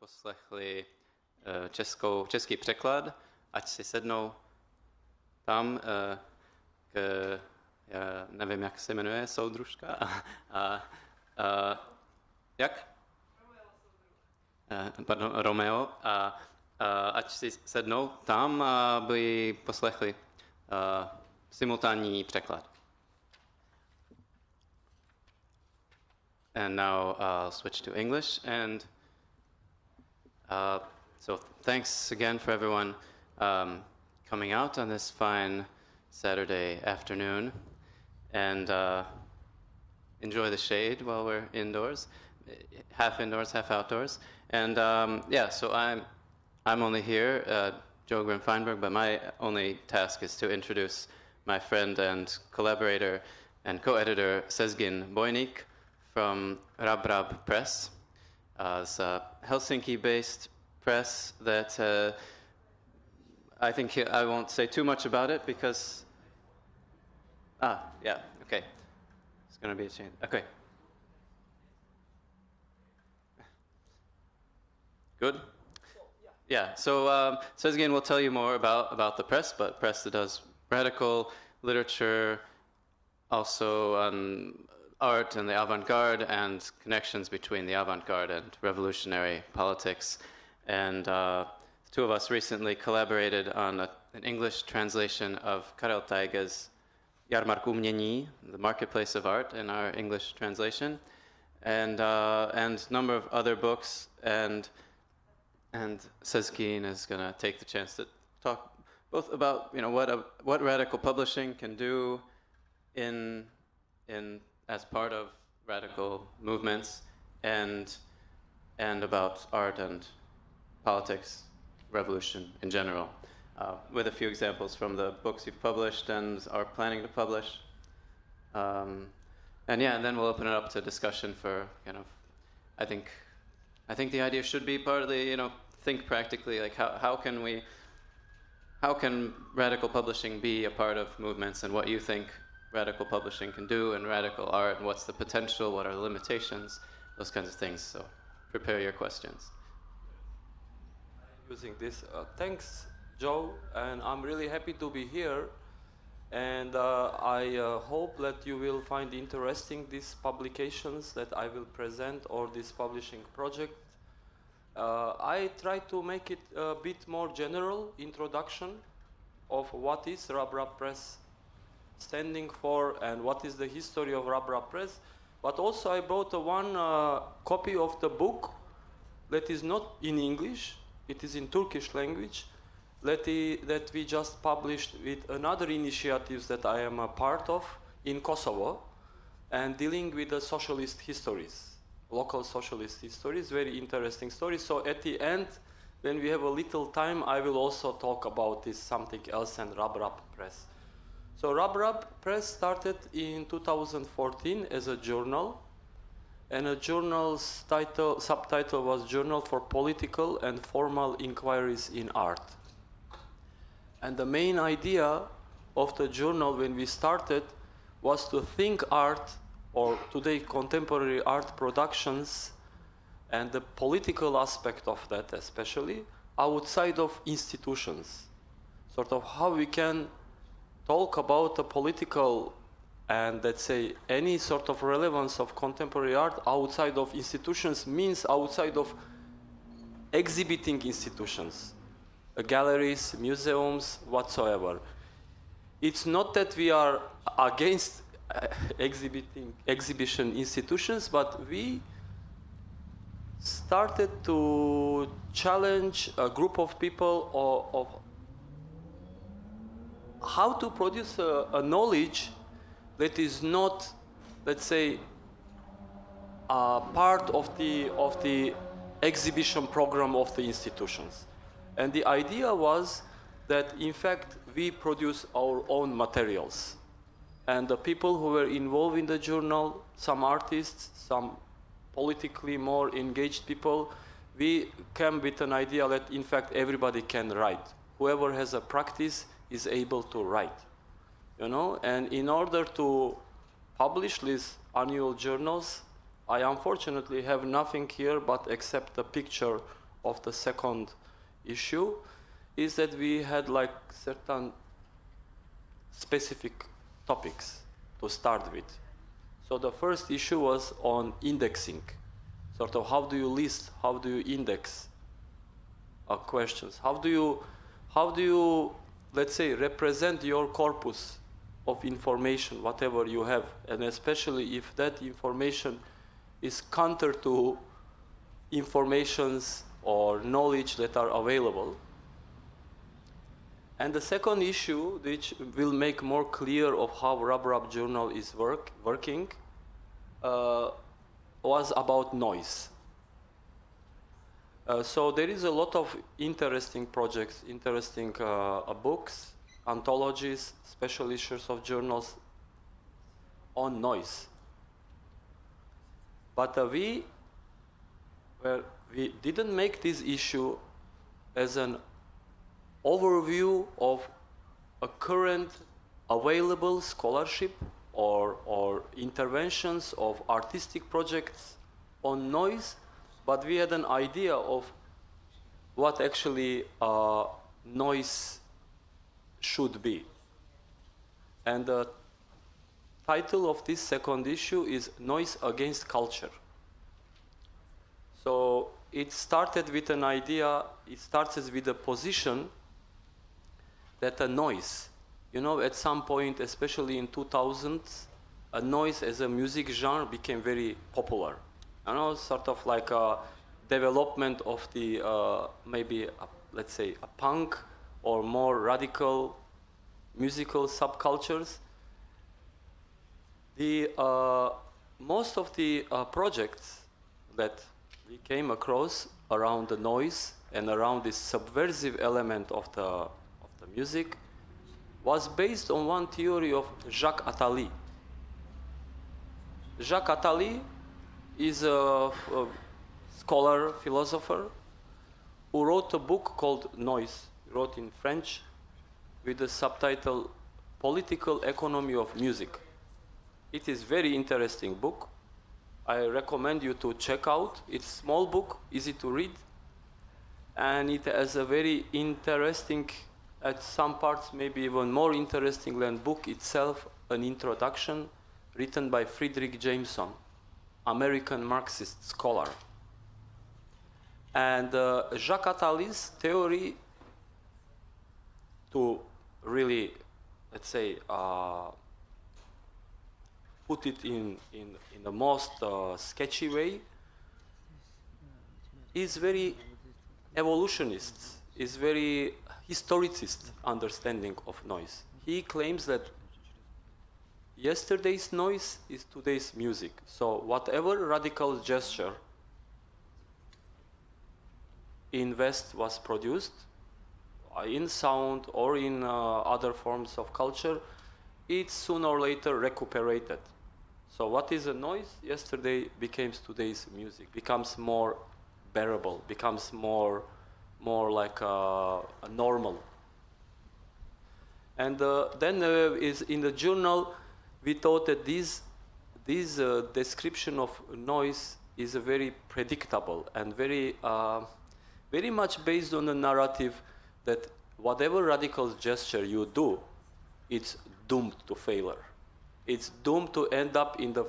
poslechli eh, českou, český překlad, ať si sednou tam eh, k, já nevím, jak se jmenuje, soudružka. A, a, a, jak? Eh, pardon, Romeo. A, a ať si sednou tam, aby poslechli uh, simultánní překlad. And now I'll switch to English. And uh, so thanks again for everyone um, coming out on this fine Saturday afternoon. And uh, enjoy the shade while we're indoors, half indoors, half outdoors. And um, yeah, so I'm, I'm only here, uh, Joe Grim Feinberg, but my only task is to introduce my friend and collaborator and co-editor Sezgin Boynik from Rabrab Press. It's a Helsinki-based press that uh, I think I won't say too much about it because, ah, yeah, okay. It's going to be a change. Okay. Good? Yeah, so, um, we'll tell you more about, about the press, but press that does radical literature, also on art and the avant-garde and connections between the avant-garde and revolutionary politics. And uh, the two of us recently collaborated on a, an English translation of Karel Teige's Jarmark Umění, the marketplace of art, in our English translation, and uh, and a number of other books. And and Sezgin is going to take the chance to talk both about you know what a, what radical publishing can do in in as part of radical movements and and about art and politics, revolution in general, uh, with a few examples from the books you've published and are planning to publish. Um, and yeah, and then we'll open it up to discussion for kind of, I think, I think the idea should be partly, you know, think practically, like how, how can we, how can radical publishing be a part of movements and what you think radical publishing can do and radical art and what's the potential, what are the limitations, those kinds of things. So prepare your questions. Using this, uh, thanks, Joe, and I'm really happy to be here. And uh, I uh, hope that you will find interesting these publications that I will present or this publishing project. Uh, I try to make it a bit more general introduction of what is Rabrab Press standing for and what is the history of Rabrab Press. But also I brought one uh, copy of the book that is not in English, it is in Turkish language, that, that we just published with another initiatives that I am a part of in Kosovo and dealing with the socialist histories, local socialist histories, very interesting stories. So at the end, when we have a little time, I will also talk about this something else and Rabrab Press. So Rabrab Press started in 2014 as a journal, and a journal's title, subtitle was Journal for Political and Formal Inquiries in Art. And the main idea of the journal when we started was to think art, or today contemporary art productions, and the political aspect of that especially, outside of institutions. Sort of how we can talk about the political and let's say any sort of relevance of contemporary art outside of institutions means outside of exhibiting institutions, galleries, museums, whatsoever. It's not that we are against uh, exhibiting exhibition institutions, but we started to challenge a group of people or, of how to produce a, a knowledge that is not, let's say, a part of the, of the exhibition program of the institutions. And the idea was that, in fact, we produce our own materials. And the people who were involved in the journal, some artists, some politically more engaged people, we came with an idea that, in fact, everybody can write. Whoever has a practice is able to write. You know, and in order to publish these annual journals, I unfortunately have nothing here but except a picture of the second issue is that we had like certain specific topics to start with. So the first issue was on indexing. Sort of how do you list, how do you index uh, questions? How do you, how do you, let's say, represent your corpus of information, whatever you have, and especially if that information is counter to informations or knowledge that are available. And the second issue, which will make more clear of how Rab-Rab Journal is work, working, uh, was about noise. Uh, so there is a lot of interesting projects, interesting uh, uh books, anthologies, special issues of journals on noise. But uh, we, well, we didn't make this issue as an overview of a current available scholarship or, or interventions of artistic projects on noise, but we had an idea of what actually uh, noise should be. And the title of this second issue is Noise Against Culture. So it started with an idea, it starts with a position that a noise, you know, at some point, especially in 2000, a noise as a music genre became very popular. You know, sort of like a development of the, uh, maybe, a, let's say, a punk or more radical musical subcultures. The, uh, most of the uh, projects that we came across around the noise and around this subversive element of the, of the music was based on one theory of Jacques Attali. Jacques Attali is a, a scholar, philosopher, who wrote a book called Noise, he wrote in French, with the subtitle Political Economy of Music. It is very interesting book. I recommend you to check out. It's a small book, easy to read, and it has a very interesting, at some parts maybe even more interesting than book itself, an introduction written by Fredric Jameson, American Marxist scholar. And uh, Jacques Attali's theory to really, let's say, uh, put it in, in, in the most uh, sketchy way, is very evolutionist, is very historicist understanding of noise. He claims that yesterday's noise is today's music. So whatever radical gesture in West was produced, uh, in sound or in uh, other forms of culture, it's sooner or later recuperated. So what is a noise? Yesterday becomes today's music, becomes more bearable, becomes more, more like a, a normal. And uh, then uh, is in the journal, we thought that this, this uh, description of noise is very predictable and very, uh, very much based on a narrative that whatever radical gesture you do, it's doomed to failure. It's doomed to end up in the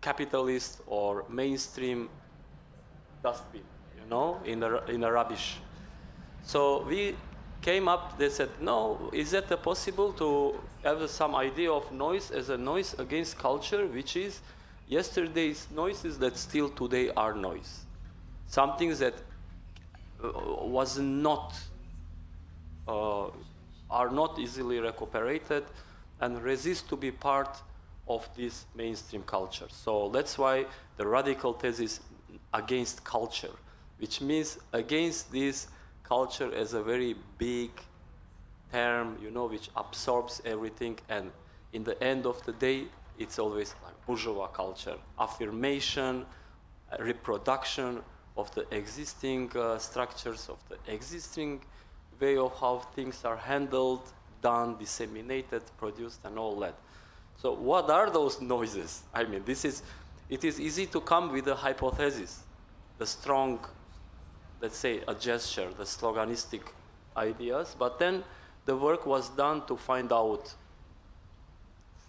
capitalist or mainstream dustbin, you know, in the, in the rubbish. So we came up, they said, no, is that possible to have some idea of noise as a noise against culture, which is yesterday's noises that still today are noise. Something that uh, was not uh, are not easily recuperated and resist to be part of this mainstream culture. So that's why the radical thesis against culture, which means against this culture as a very big term, you know, which absorbs everything and in the end of the day, it's always like bourgeois culture, affirmation, reproduction of the existing uh, structures, of the existing way of how things are handled, done, disseminated, produced, and all that. So what are those noises? I mean, this is, it is easy to come with a hypothesis, the strong let's say, a gesture, the sloganistic ideas. But then the work was done to find out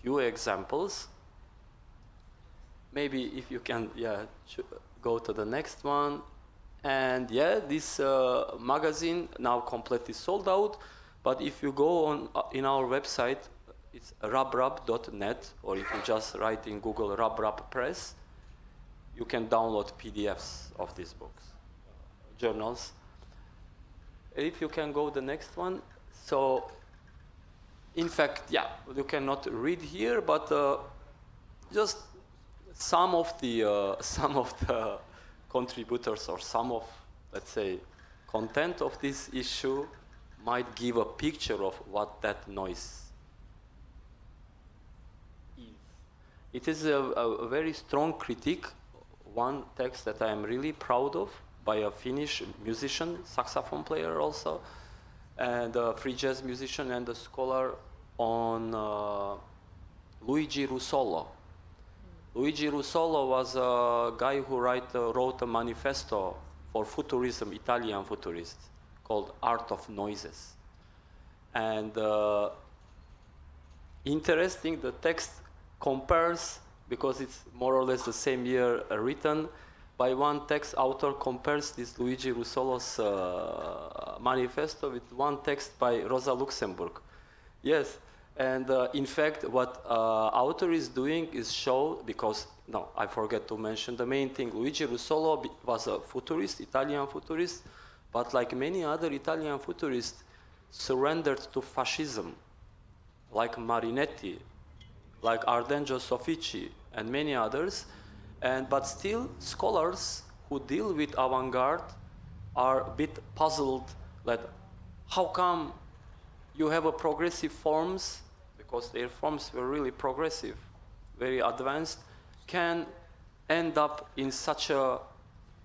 few examples. Maybe if you can, yeah, go to the next one. And yeah, this uh, magazine now completely sold out. But if you go on uh, in our website, it's rabrap.net, or if you just write in Google Rab-Rab Press, you can download PDFs of these books, journals. If you can go the next one. So, in fact, yeah, you cannot read here, but uh, just some of the uh, some of the contributors or some of, let's say, content of this issue might give a picture of what that noise is. It is a, a very strong critique, one text that I am really proud of by a Finnish musician, saxophone player also, and a free jazz musician and a scholar on uh, Luigi Russolo. Luigi Russolo was a guy who write, uh, wrote a manifesto for futurism, Italian futurists, called Art of Noises. And uh, interesting, the text compares, because it's more or less the same year uh, written, by one text author compares this Luigi Russolo's uh, manifesto with one text by Rosa Luxemburg. Yes, and uh, in fact, what uh, author is doing is show, because, no, I forget to mention the main thing. Luigi Russolo was a futurist, Italian futurist, but like many other Italian futurists, surrendered to fascism, like Marinetti, like Ardengo Soffici, and many others. And, but still, scholars who deal with avant-garde are a bit puzzled that how come you have a progressive forms because their forms were really progressive, very advanced, can end up in such a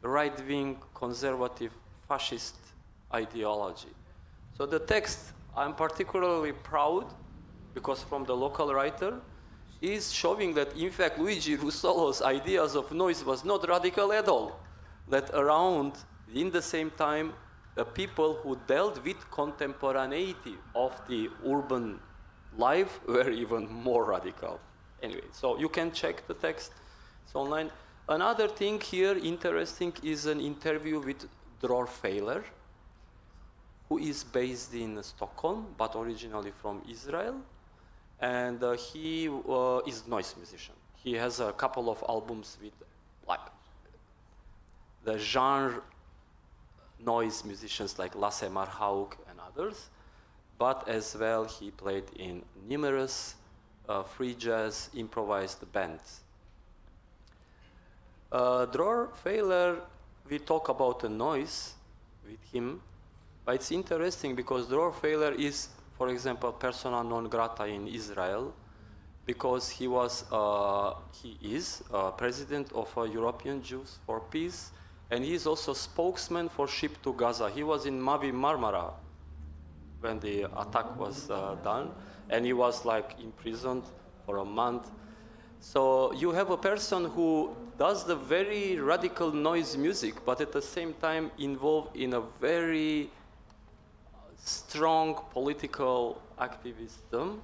right-wing, conservative, fascist ideology. So the text, I'm particularly proud, because from the local writer, is showing that in fact Luigi Russolo's ideas of noise was not radical at all. That around, in the same time, the people who dealt with contemporaneity of the urban life were even more radical. Anyway, so you can check the text. It's online. Another thing here interesting is an interview with Dror Feiler, who is based in Stockholm, but originally from Israel. And uh, he uh, is noise musician. He has a couple of albums with like the genre noise musicians like Lasse Marhaug and others but as well he played in numerous uh, free jazz improvised bands. Uh, Dror we talk about the noise with him, but it's interesting because Dror Feiler is, for example, persona non grata in Israel because he was, uh, he is uh, president of European Jews for Peace, and he is also spokesman for Ship to Gaza. He was in Mavi Marmara when the attack was uh, done, and he was like imprisoned for a month. So you have a person who does the very radical noise music, but at the same time involved in a very strong political activism.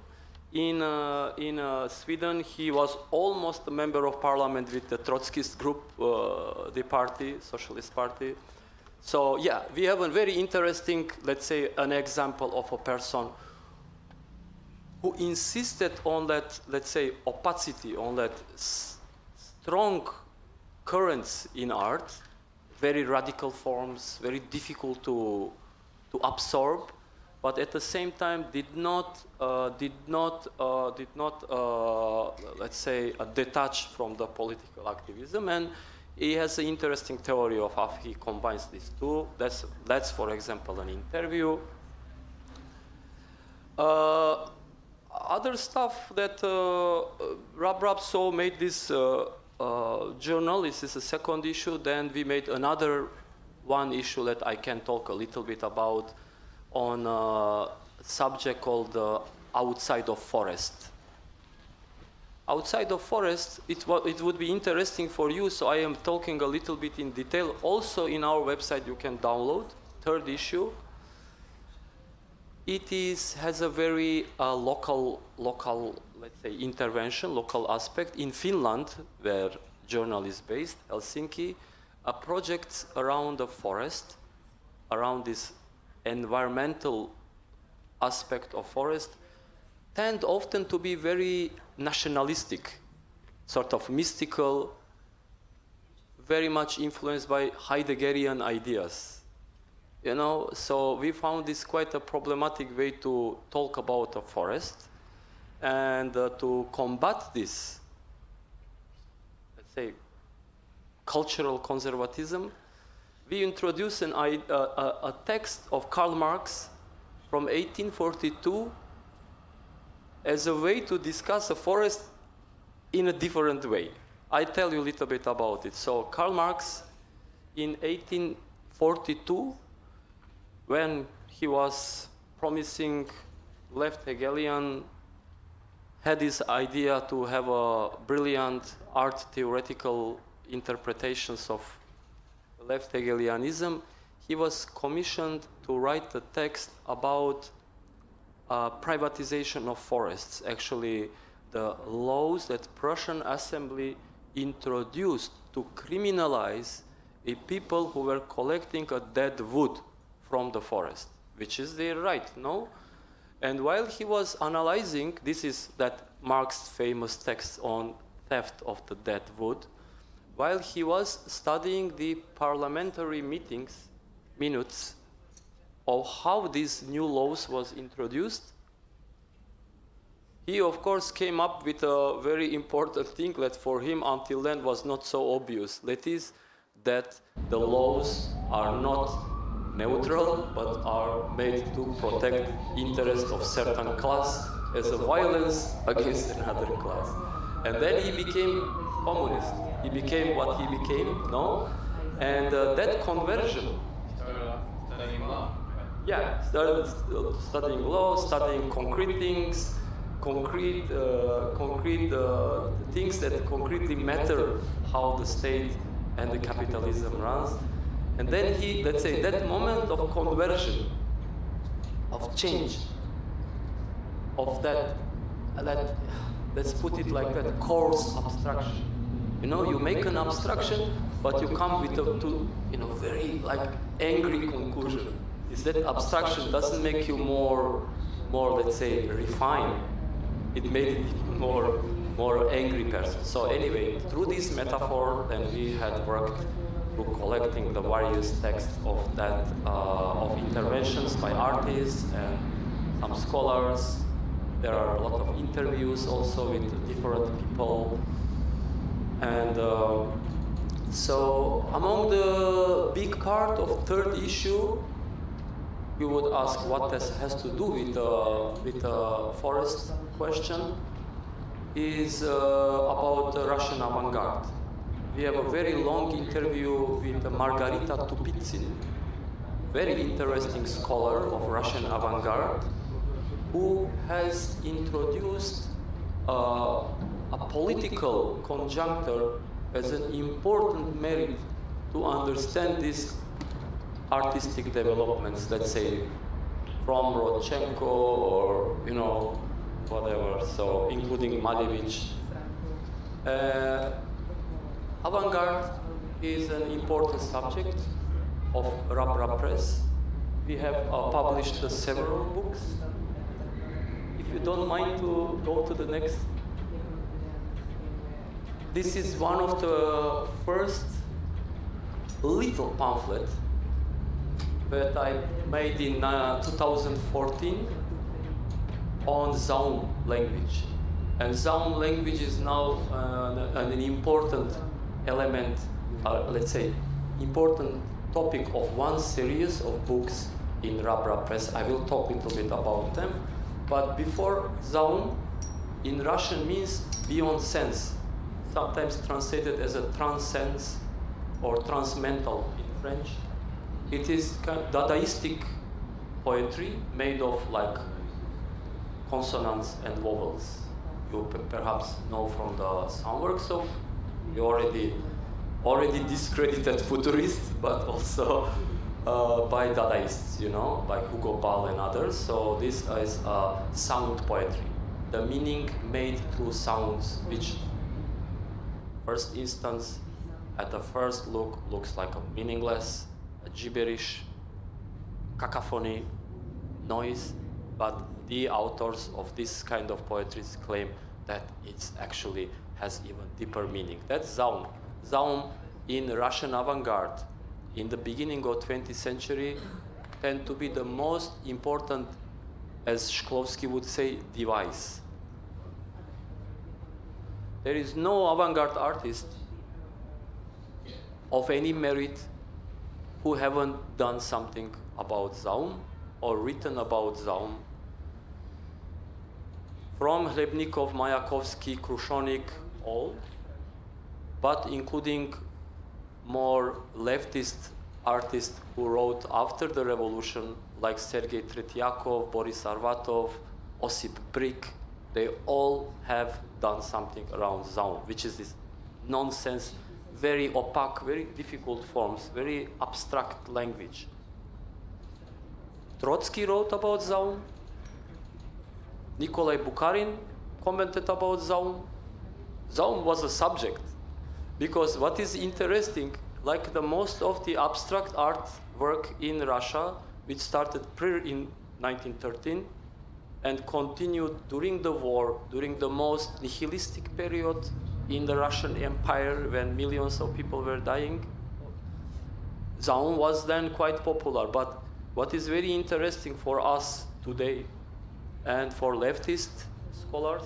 In, uh, in uh, Sweden, he was almost a member of parliament with the Trotskyist group, uh, the party, Socialist Party. So yeah, we have a very interesting, let's say, an example of a person who insisted on that, let's say, opacity, on that strong currents in art, very radical forms, very difficult to, to absorb, but at the same time did not, uh, did not, uh, did not uh, let's say, uh, detach from the political activism. And he has an interesting theory of how he combines these two. That's, that's for example, an interview. Uh, other stuff that Rab Rab so made this journal, this is a second issue, then we made another one issue that I can talk a little bit about on a subject called uh, outside of forest outside of forest, it, it would be interesting for you, so I am talking a little bit in detail. Also in our website you can download, third issue. It is, has a very uh, local, local, let's say, intervention, local aspect. In Finland, where journal is based, Helsinki, a projects around the forest, around this environmental aspect of forest, tend often to be very nationalistic, sort of mystical, very much influenced by Heideggerian ideas. You know, so we found this quite a problematic way to talk about a forest and uh, to combat this, let's say, cultural conservatism, we introduced an, a, a text of Karl Marx from 1842 as a way to discuss a forest in a different way. I tell you a little bit about it. So Karl Marx in 1842, when he was promising left Hegelian, had this idea to have a brilliant art theoretical interpretations of left Hegelianism, he was commissioned to write a text about uh, privatization of forests. Actually, the laws that Prussian Assembly introduced to criminalize a people who were collecting a dead wood from the forest, which is their right, no? And while he was analyzing, this is that Marx's famous text on theft of the dead wood, while he was studying the parliamentary meetings, minutes, of how these new laws was introduced, he of course came up with a very important thing that for him until then was not so obvious. That is that the laws are not neutral but are made to protect interest of certain class as a violence against another class. And then he became communist. He became what he became, no? And uh, that conversion yeah, started studying law, studying concrete things, concrete, uh, concrete uh, things that concretely matter how the state and the capitalism runs. And then he, let's say, that moment of conversion, of change, of that, that let's put it like that, coarse abstraction. You know, you make an abstraction, but you come with a to, you know, very like angry conclusion is that abstraction doesn't make you more, more let's say, refined. It made it more, more angry person. So anyway, through this metaphor, then we had worked through collecting the various texts of that, uh, of interventions by artists and some scholars. There are a lot of interviews also with different people. And uh, so among the big part of third issue, you would ask what this has to do with the, with the forest question is uh, about the Russian avant-garde. We have a very long interview with Margarita Tupitsyn, very interesting scholar of Russian avant-garde, who has introduced uh, a political conjuncture as an important merit to understand these artistic developments, let's say, from Rodchenko or, you know, whatever, so including Malevich. Uh, avant-garde is an important subject of Rab-Rab Press. We have uh, published several books. If you don't mind to go to the next. This is one of the first little pamphlet that I made in uh, 2014 on Zaum language. And Zaum language is now uh, an important element, uh, let's say, important topic of one series of books in Rab-Rab Press. I will talk a little bit about them. But before Zaum, in Russian means beyond sense, sometimes translated as a transcends or transmental in French. It is kind of Dadaistic poetry made of like consonants and vowels. you perhaps know from the sound works of you already already discredited futurists, but also uh, by Dadaists, you know, by Hugo Ball and others. So this is uh, sound poetry, the meaning made through sounds, which first instance, at the first look, looks like a meaningless, a gibberish, cacophony, noise, but the authors of this kind of poetry claim that it actually has even deeper meaning. That's Zaum. Zaum in Russian avant-garde in the beginning of 20th century tend to be the most important, as Shklovsky would say, device. There is no avant-garde artist of any merit who haven't done something about Zaum or written about Zaum. From Khlebnikov, Mayakovsky, Kruchenykh, all, but including more leftist artists who wrote after the revolution, like Sergei Tretyakov, Boris Arvatov, Osip Brik, they all have done something around Zaum, which is this nonsense, very opaque, very difficult forms, very abstract language. Trotsky wrote about Zaum. Nikolai Bukharin commented about Zaum. Zaum was a subject because what is interesting, like the most of the abstract art work in Russia, which started pre in 1913 and continued during the war, during the most nihilistic period in the Russian Empire when millions of people were dying. Zaum was then quite popular, but what is very interesting for us today and for leftist scholars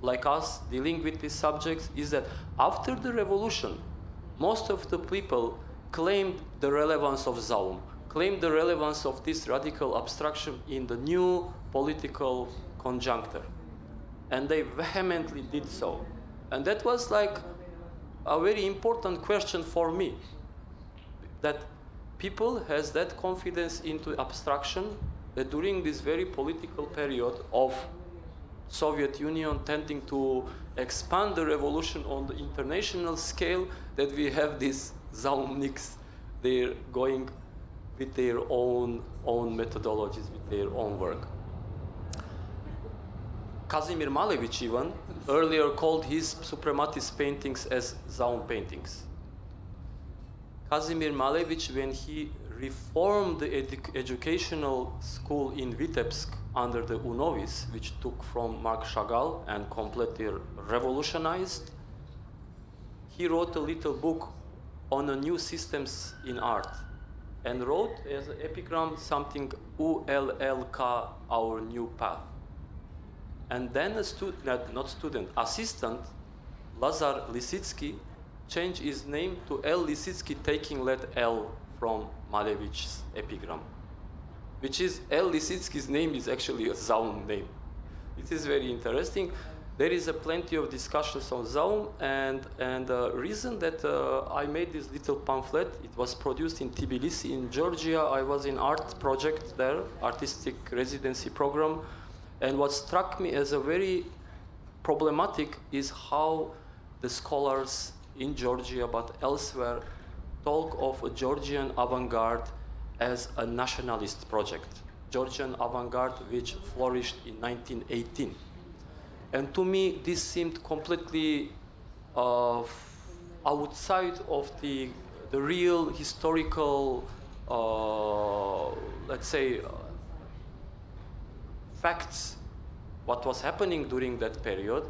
like us dealing with these subjects is that after the revolution, most of the people claimed the relevance of Zaum, claimed the relevance of this radical abstraction in the new political conjuncture. And they vehemently did so. And that was like a very important question for me, that people has that confidence into abstraction that during this very political period of Soviet Union tending to expand the revolution on the international scale that we have these Zaumniks, they're going with their own, own methodologies, with their own work. Kazimir Malevich even earlier called his suprematist paintings as Zaum paintings. Kazimir Malevich, when he reformed the edu educational school in Vitebsk under the UNOVIS, which took from Marc Chagall and completely revolutionized, he wrote a little book on a new systems in art and wrote as an epigram something ULLK, our new path. And then a student, not student, assistant, Lazar Lissitzky, changed his name to L. Lissitzky, taking let L from Malevich's epigram which is L. Lissitzky's name is actually a Zaum name. It is very interesting. There is a plenty of discussions on Zaum, and and the reason that uh, I made this little pamphlet, it was produced in Tbilisi in Georgia. I was in art project there, artistic residency program, and what struck me as a very problematic is how the scholars in Georgia, but elsewhere, talk of a Georgian avant-garde as a nationalist project, Georgian avant-garde, which flourished in 1918. And to me, this seemed completely uh, outside of the, the real historical, uh, let's say, uh, facts, what was happening during that period,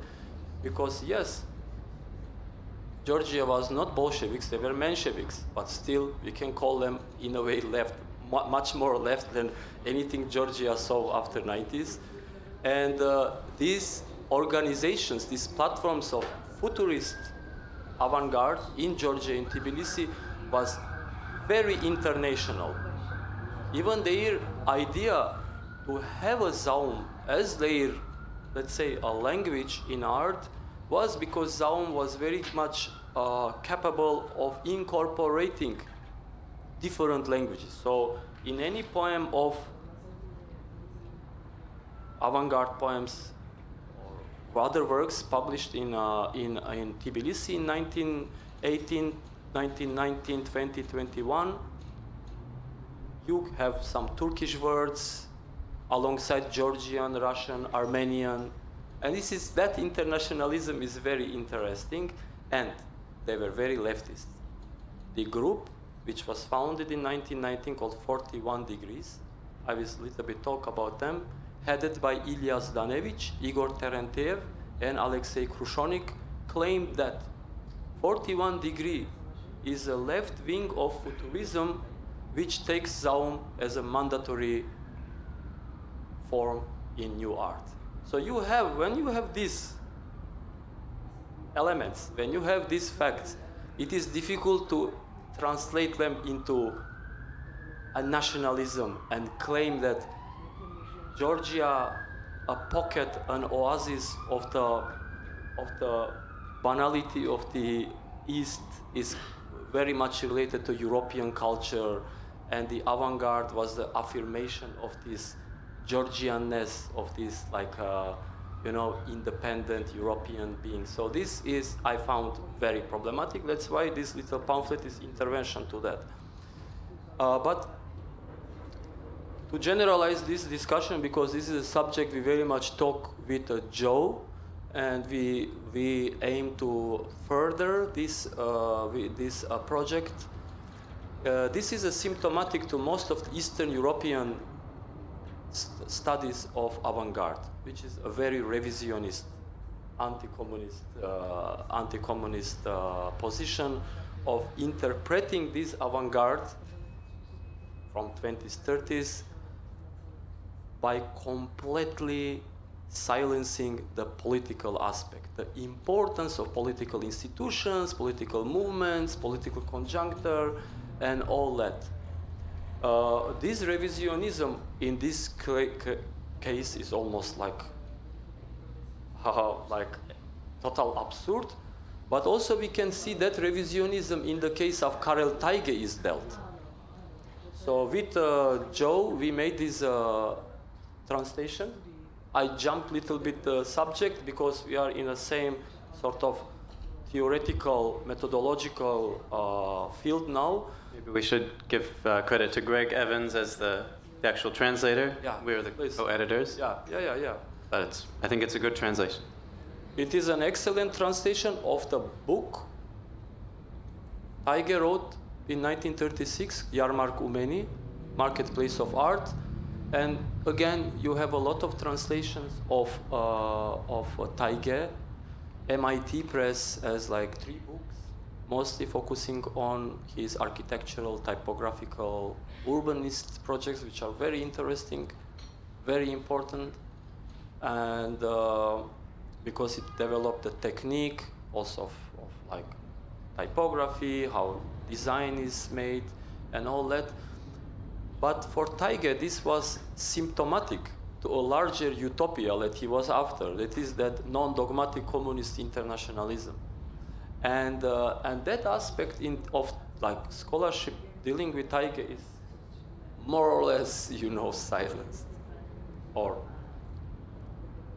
because yes, Georgia was not Bolsheviks, they were Mensheviks, but still we can call them in a way left, much more left than anything Georgia saw after 90s. And uh, these organizations, these platforms of futurist avant-garde in Georgia, in Tbilisi, was very international. Even their idea to have a Zaum as their, let's say, a language in art was because Zaum was very much uh, capable of incorporating different languages. So in any poem of avant-garde poems other works published in, uh, in, in Tbilisi in 1918, 1919, 20, 21. You have some Turkish words alongside Georgian, Russian, Armenian. And this is, that internationalism is very interesting and they were very leftist. The group, which was founded in 1919 called 41 Degrees, I will a little bit talk about them, headed by Ilya Zdanevich, Igor Terentiev, and Alexei Kruchenykh, claimed that 41 Degree is a left wing of futurism which takes Zaum as a mandatory form in new art. So you have, when you have these elements, when you have these facts, it is difficult to translate them into a nationalism and claim that Georgia, a pocket, an oasis of the, of the banality of the East is very much related to European culture and the avant-garde was the affirmation of this Georgianness of this like uh, you know independent European being. So this is I found very problematic. That's why this little pamphlet is intervention to that. Uh, but to generalize this discussion, because this is a subject we very much talk with uh, Joe, and we we aim to further this uh, this uh, project. Uh, this is a symptomatic to most of the Eastern European st studies of avant-garde, which is a very revisionist, anti-communist, uh, anti-communist uh, position of interpreting this avant-garde from 20s, 30s by completely silencing the political aspect, the importance of political institutions, political movements, political conjuncture, and all that. Uh, this revisionism in this case is almost like, like total absurd, but also we can see that revisionism in the case of Karel Teige is dealt. So with uh, Joe, we made this uh, translation. I jumped a little bit the subject because we are in the same sort of theoretical, methodological uh, field now. Maybe we should give uh, credit to Greg Evans as the, the actual translator. Yeah, We're the co-editors. Yeah, yeah, yeah, yeah. But it's, I think it's a good translation. It is an excellent translation of the book Teige wrote in 1936, Jarmark Umění, Marketplace of Art. And again, you have a lot of translations of, uh, of uh, Teige. MIT Press has like three books, mostly focusing on his architectural, typographical, urbanist projects, which are very interesting, very important. And uh, because it developed the technique also of, of like typography, how design is made, and all that. But for Teige, this was symptomatic to a larger utopia that he was after, that is that non-dogmatic communist internationalism. And, uh, and that aspect in, of like scholarship dealing with Teige is more or less, you know, silenced. Or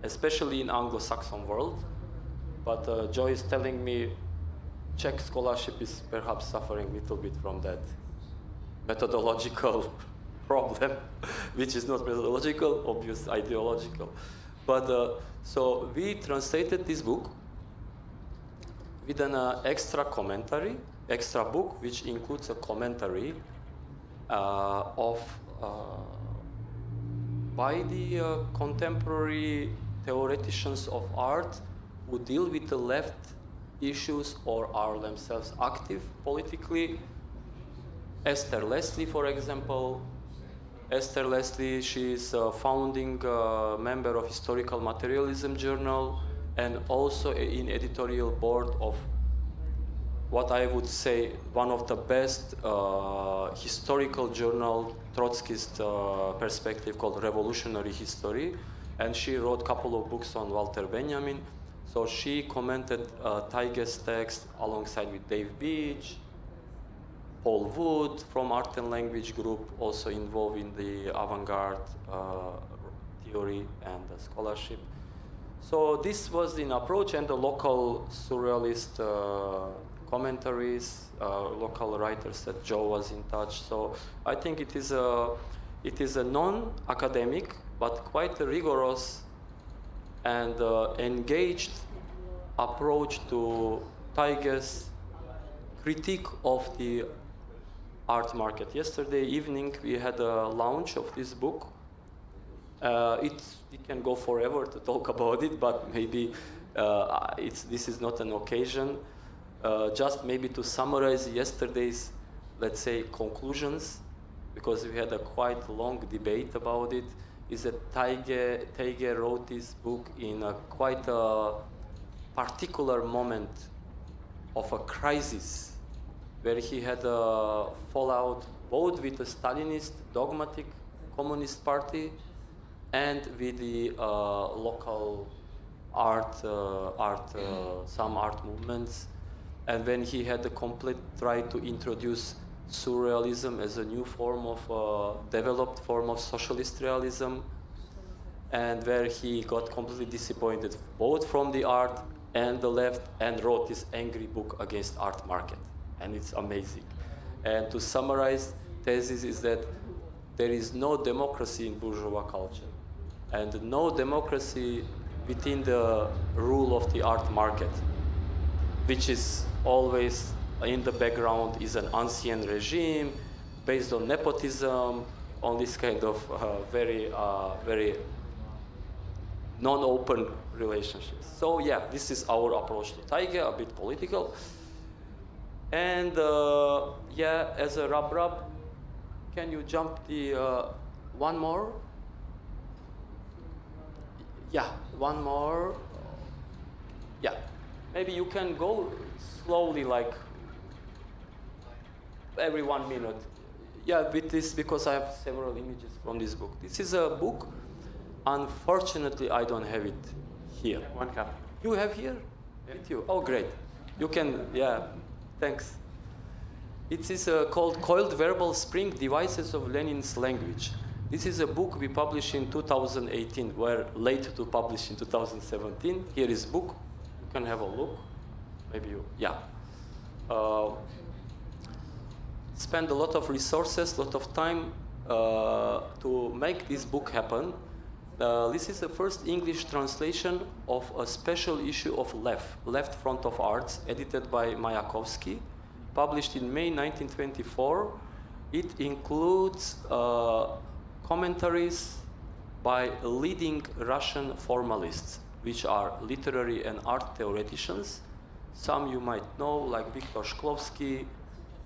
especially in Anglo-Saxon world. But uh, Joe is telling me Czech scholarship is perhaps suffering a little bit from that methodological problem, which is not methodological, obvious ideological. But uh, so we translated this book with an uh, extra commentary, extra book, which includes a commentary uh, of uh, by the uh, contemporary theoreticians of art who deal with the left issues or are themselves active politically. Esther Leslie, for example, Esther Leslie, she is a founding uh, member of Historical Materialism Journal and also in editorial board of what I would say one of the best uh, historical journal Trotskyist uh, perspective called Revolutionary History. And she wrote a couple of books on Walter Benjamin. So she commented uh, Teige's text alongside with Dave Beech, Paul Wood from Art and Language Group, also involved in the avant-garde uh, theory and scholarship. So this was an approach and the local surrealist uh, commentaries, uh, local writers that Joe was in touch. So I think it is a, it is a non-academic but quite a rigorous and uh, engaged approach to Teige's critique of the art market. Yesterday evening we had a launch of this book. Uh, it, it can go forever to talk about it, but maybe uh, it's, this is not an occasion. Uh, just maybe to summarize yesterday's, let's say, conclusions, because we had a quite long debate about it, is that Teige, Teige wrote this book in a quite a particular moment of a crisis where he had a fallout both with the Stalinist dogmatic communist party and with the uh, local art, uh, art uh, some art movements. And when he had a complete try to introduce surrealism as a new form of uh, developed form of socialist realism, and where he got completely disappointed both from the art and the left and wrote this angry book against art market and it's amazing and to summarize thesis is that there is no democracy in bourgeois culture and no democracy within the rule of the art market which is always in the background is an ancien regime based on nepotism on this kind of uh, very uh, very non-open relationships. So yeah, this is our approach to Teige, a bit political. And uh, yeah, as a Rab-Rab, can you jump the uh, one more? Yeah, one more. Yeah, maybe you can go slowly, like every one minute. Yeah, with this because I have several images from this book. This is a book Unfortunately, I don't have it here. One copy. You have here? Yeah. With you? Oh, great. You can, yeah, thanks. It is uh, called Coiled Verbal Spring Devices of Lenin's Language. This is a book we published in 2018. We're late to publish in 2017. Here is book. You can have a look. Maybe you, yeah. Uh, spend a lot of resources, a lot of time uh, to make this book happen. Uh, this is the first English translation of a special issue of LEF, Left Front of Arts, edited by Mayakovsky, published in May 1924. It includes uh, commentaries by leading Russian formalists, which are literary and art theoreticians. Some you might know, like Viktor Shklovsky,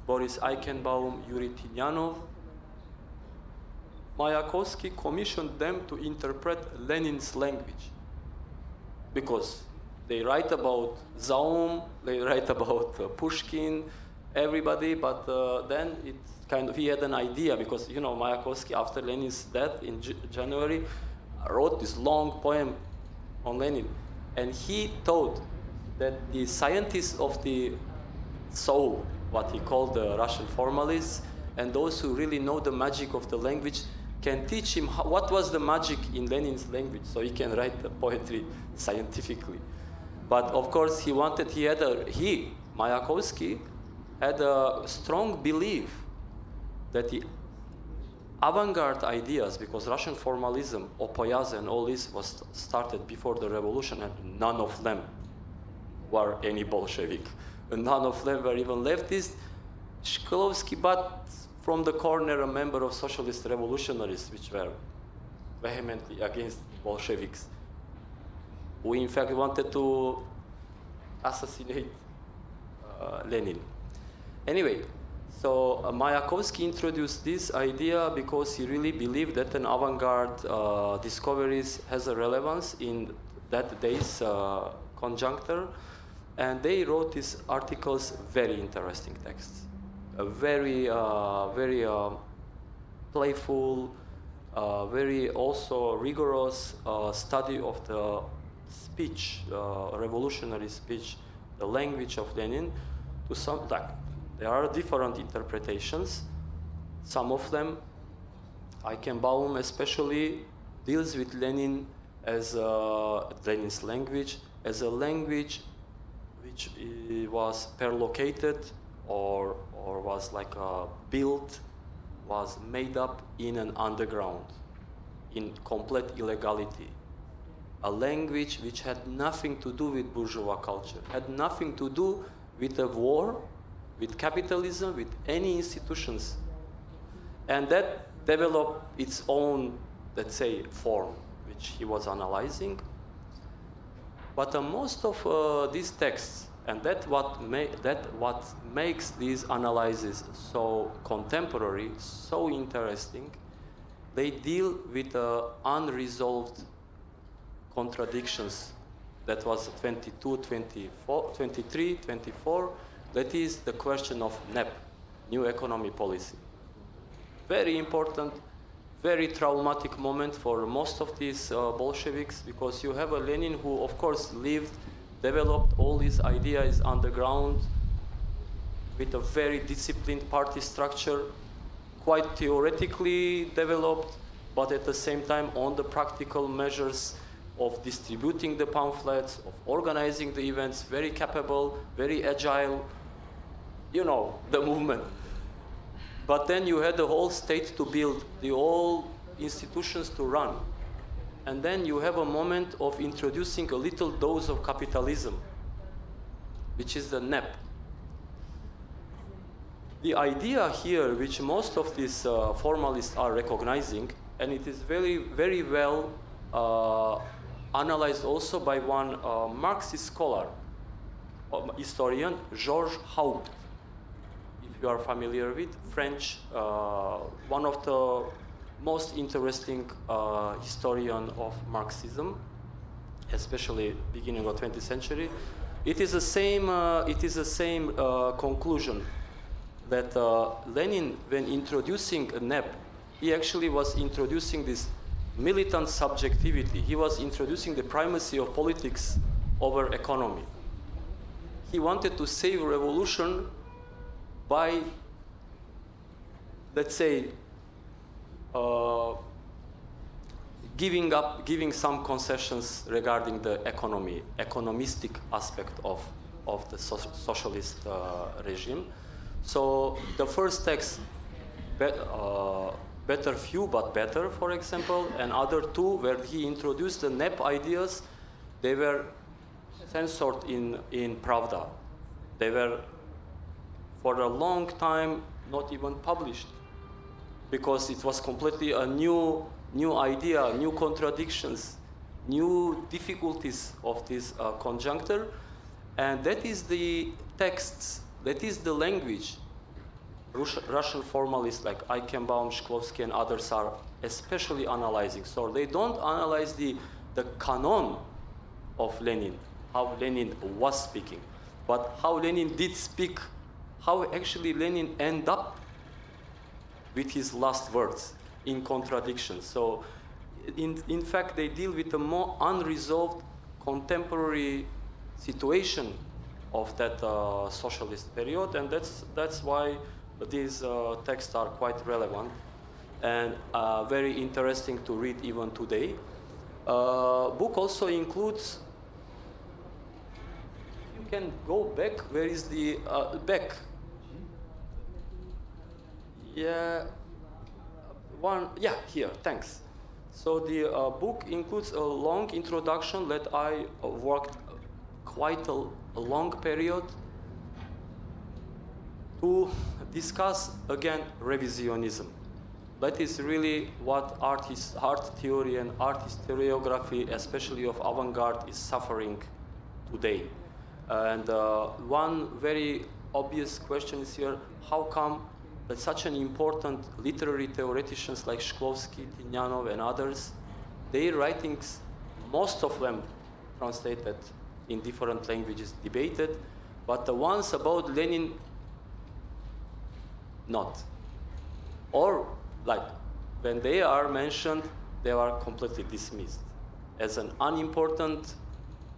Boris Eichenbaum, Yuri Tynyanov, Mayakovsky commissioned them to interpret Lenin's language because they write about Zaum, they write about uh, Pushkin, everybody, but uh, then it kind of, he had an idea because, you know, Mayakovsky, after Lenin's death in J January, wrote this long poem on Lenin. And he thought that the scientists of the soul, what he called the Russian formalists, and those who really know the magic of the language, can teach him how, what was the magic in Lenin's language so he can write the poetry scientifically. But of course, he wanted, he had a, he, Mayakovsky, had a strong belief that the avant-garde ideas, because Russian formalism, Opoyaz and all this was started before the revolution and none of them were any Bolshevik. And none of them were even leftist. Shklovsky, but from the corner a member of socialist revolutionaries, which were vehemently against Bolsheviks. We, in fact, wanted to assassinate uh, Lenin. Anyway, so uh, Mayakovsky introduced this idea because he really believed that an avant-garde uh, discoveries has a relevance in that day's uh, conjuncture, and they wrote these articles, very interesting texts very, uh, very uh, playful, uh, very also rigorous study of the speech, revolutionary speech, the language of Lenin, to some, like, there are different interpretations. Some of them, Eichenbaum especially, deals with Lenin as Lenin's language, as a language which was perlocated or, or was like uh, built, was made up in an underground, in complete illegality. A language which had nothing to do with bourgeois culture, had nothing to do with a war, with capitalism, with any institutions. And that developed its own, let's say, form, which he was analyzing. But uh, most of uh, these texts, and that what, that what makes these analyses so contemporary, so interesting, they deal with uh, unresolved contradictions. That was 22, 24, 23, 24. That is the question of NEP, New Economy Policy. Very important, very traumatic moment for most of these uh, Bolsheviks because you have a Lenin who, of course, lived, developed all these ideas underground with a very disciplined party structure, quite theoretically developed, but at the same time on the practical measures of distributing the pamphlets, of organizing the events, very capable, very agile, you know, the movement. But then you had the whole state to build, the whole institutions to run. And then you have a moment of introducing a little dose of capitalism, which is the NEP. The idea here, which most of these uh, formalists are recognizing, and it is very, very well uh, analyzed also by one uh, Marxist scholar, um, historian, Georges Haupt if you are familiar with, French, uh, one of the most interesting uh, historian of Marxism, especially beginning of 20th century. It is the same, uh, it is the same uh, conclusion that uh, Lenin, when introducing a NEP, he actually was introducing this militant subjectivity. He was introducing the primacy of politics over economy. He wanted to save revolution by, let's say, uh, giving up, giving some concessions regarding the economy, economistic aspect of, of the so socialist uh, regime. So the first text, be, uh, Better Few But Better, for example, and other two where he introduced the NEP ideas, they were censored in, in Pravda. They were for a long time not even published because it was completely a new, new idea, new contradictions, new difficulties of this uh, conjuncture. And that is the texts, that is the language Rus Russian formalists like Eichenbaum, Shklovsky, and others are especially analyzing. So they don't analyze the, the canon of Lenin, how Lenin was speaking, but how Lenin did speak how actually Lenin end up with his last words in contradiction. So in, in fact, they deal with a more unresolved contemporary situation of that uh, socialist period, and that's, that's why these uh, texts are quite relevant and uh, very interesting to read even today. Uh, book also includes you can go back. Where is the uh, back? Yeah, one, yeah, here, thanks. So the uh, book includes a long introduction that I worked quite a, a long period to discuss again revisionism. That is really what art, art theory and art historiography, especially of avant-garde, is suffering today. And uh, one very obvious question is here, how come that such an important literary theoreticians like Shklovsky, Tynyanov, and others, their writings, most of them translated in different languages, debated, but the ones about Lenin, not. Or, like, when they are mentioned, they are completely dismissed as an unimportant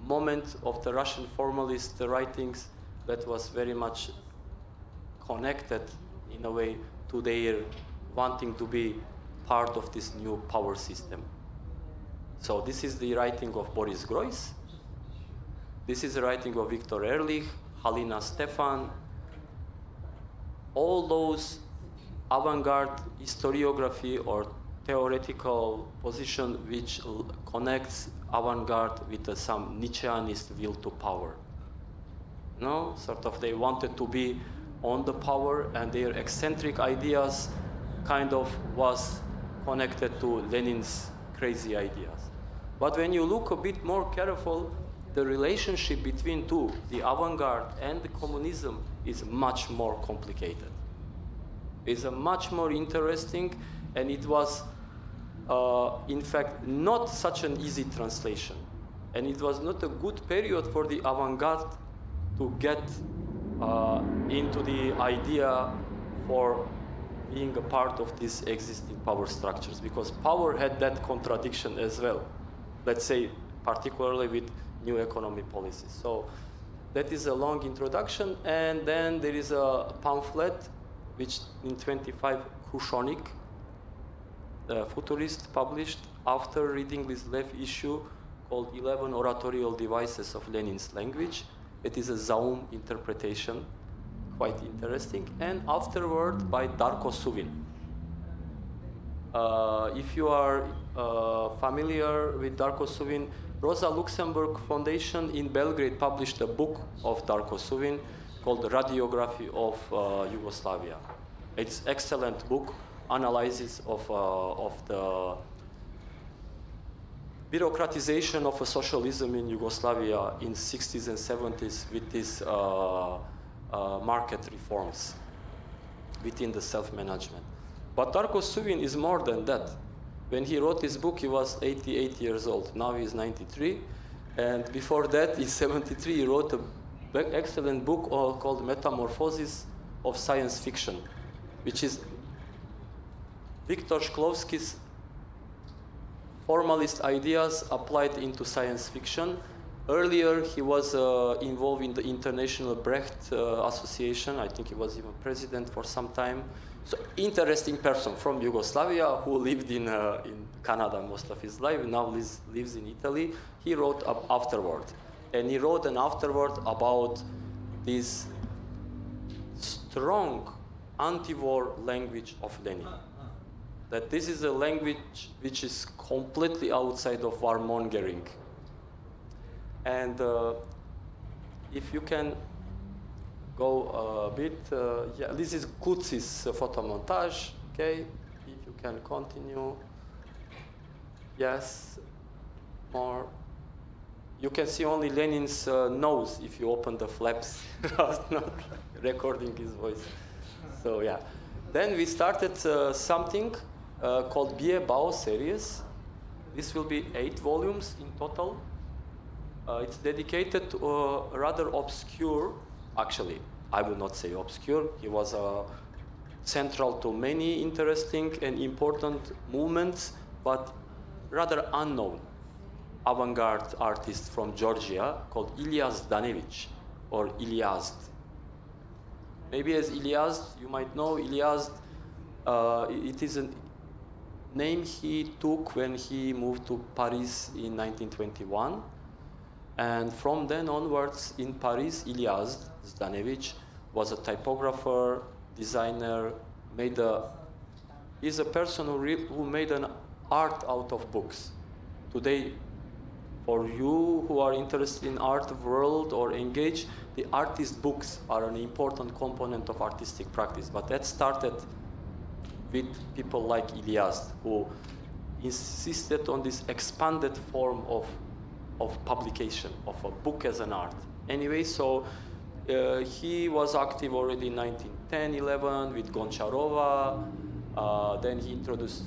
moment of the Russian formalist writings that was very much connected in a way to their wanting to be part of this new power system. So this is the writing of Boris Groys. This is the writing of Viktor Erlich, Halina Stephan. All those avant-garde historiography or theoretical position which connects avant-garde with uh, some Nietzscheanist will to power. No, sort of they wanted to be on the power and their eccentric ideas kind of was connected to Lenin's crazy ideas. But when you look a bit more careful, the relationship between two, the avant-garde and the communism, is much more complicated. It's a much more interesting, and it was, uh, in fact, not such an easy translation. And it was not a good period for the avant-garde to get uh, into the idea for being a part of these existing power structures because power had that contradiction as well. Let's say, particularly with new economy policies. So that is a long introduction, and then there is a pamphlet, which in 25 Kruchenykh, the futurist, published after reading this LEF issue called 11 Oratorial Devices of Lenin's Language. It is a Zaum interpretation quite interesting. And afterward by Darko Suvin. Uh, if you are uh, familiar with Darko Suvin, Rosa Luxemburg Foundation in Belgrade published a book of Darko Suvin called Radiography of uh, Yugoslavia. It's excellent book, analysis of, uh, of the bureaucratization of socialism in Yugoslavia in 60s and 70s with these uh, uh, market reforms within the self-management. But Darko Suvin is more than that. When he wrote this book, he was 88 years old. Now he's 93. And before that, in 73, he wrote an excellent book called Metamorphosis of Science Fiction, which is Viktor Shklovsky's formalist ideas applied into science fiction Earlier, he was uh, involved in the International Brecht uh, Association. I think he was even president for some time. So, interesting person from Yugoslavia who lived in, uh, in Canada most of his life, now lives, lives in Italy. He wrote up afterward. And he wrote an afterword about this strong anti-war language of Lenin. That this is a language which is completely outside of warmongering and uh, if you can go a bit, uh, yeah, this is Klutsis's photo montage, okay? If you can continue. Yes, more. You can see only Lenin's uh, nose if you open the flaps. Not recording his voice. So yeah. Then we started uh, something uh, called Bie Bao series. This will be eight volumes in total. Uh, it's dedicated to a rather obscure, actually, I would not say obscure, he was uh, central to many interesting and important movements, but rather unknown avant-garde artist from Georgia called Ilyas Zdanevich, or Ilyazd. Maybe as Ilyazd, you might know Ilyazd, uh, it is a name he took when he moved to Paris in 1921 and from then onwards, in Paris, Ilyas Zdanevich was a typographer, designer, made a, he's a person who, re, who made an art out of books. Today, for you who are interested in art world or engaged, the artist books are an important component of artistic practice. But that started with people like Ilyas, who insisted on this expanded form of of publication of a book as an art. Anyway, so uh, he was active already in 1910, 11 with Goncharova. Uh, then he introduced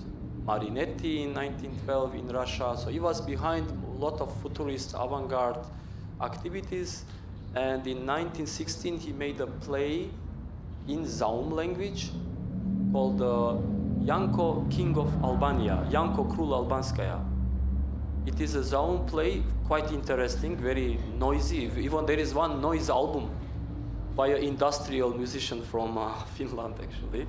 Marinetti in 1912 in Russia. So he was behind a lot of futurist avant-garde activities. And in 1916, he made a play in Zaum language called uh, Janko, King of Albania, Janko Krul Albanskaya. It is a Zaum play, quite interesting, very noisy. Even there is one noise album by an industrial musician from uh, Finland, actually,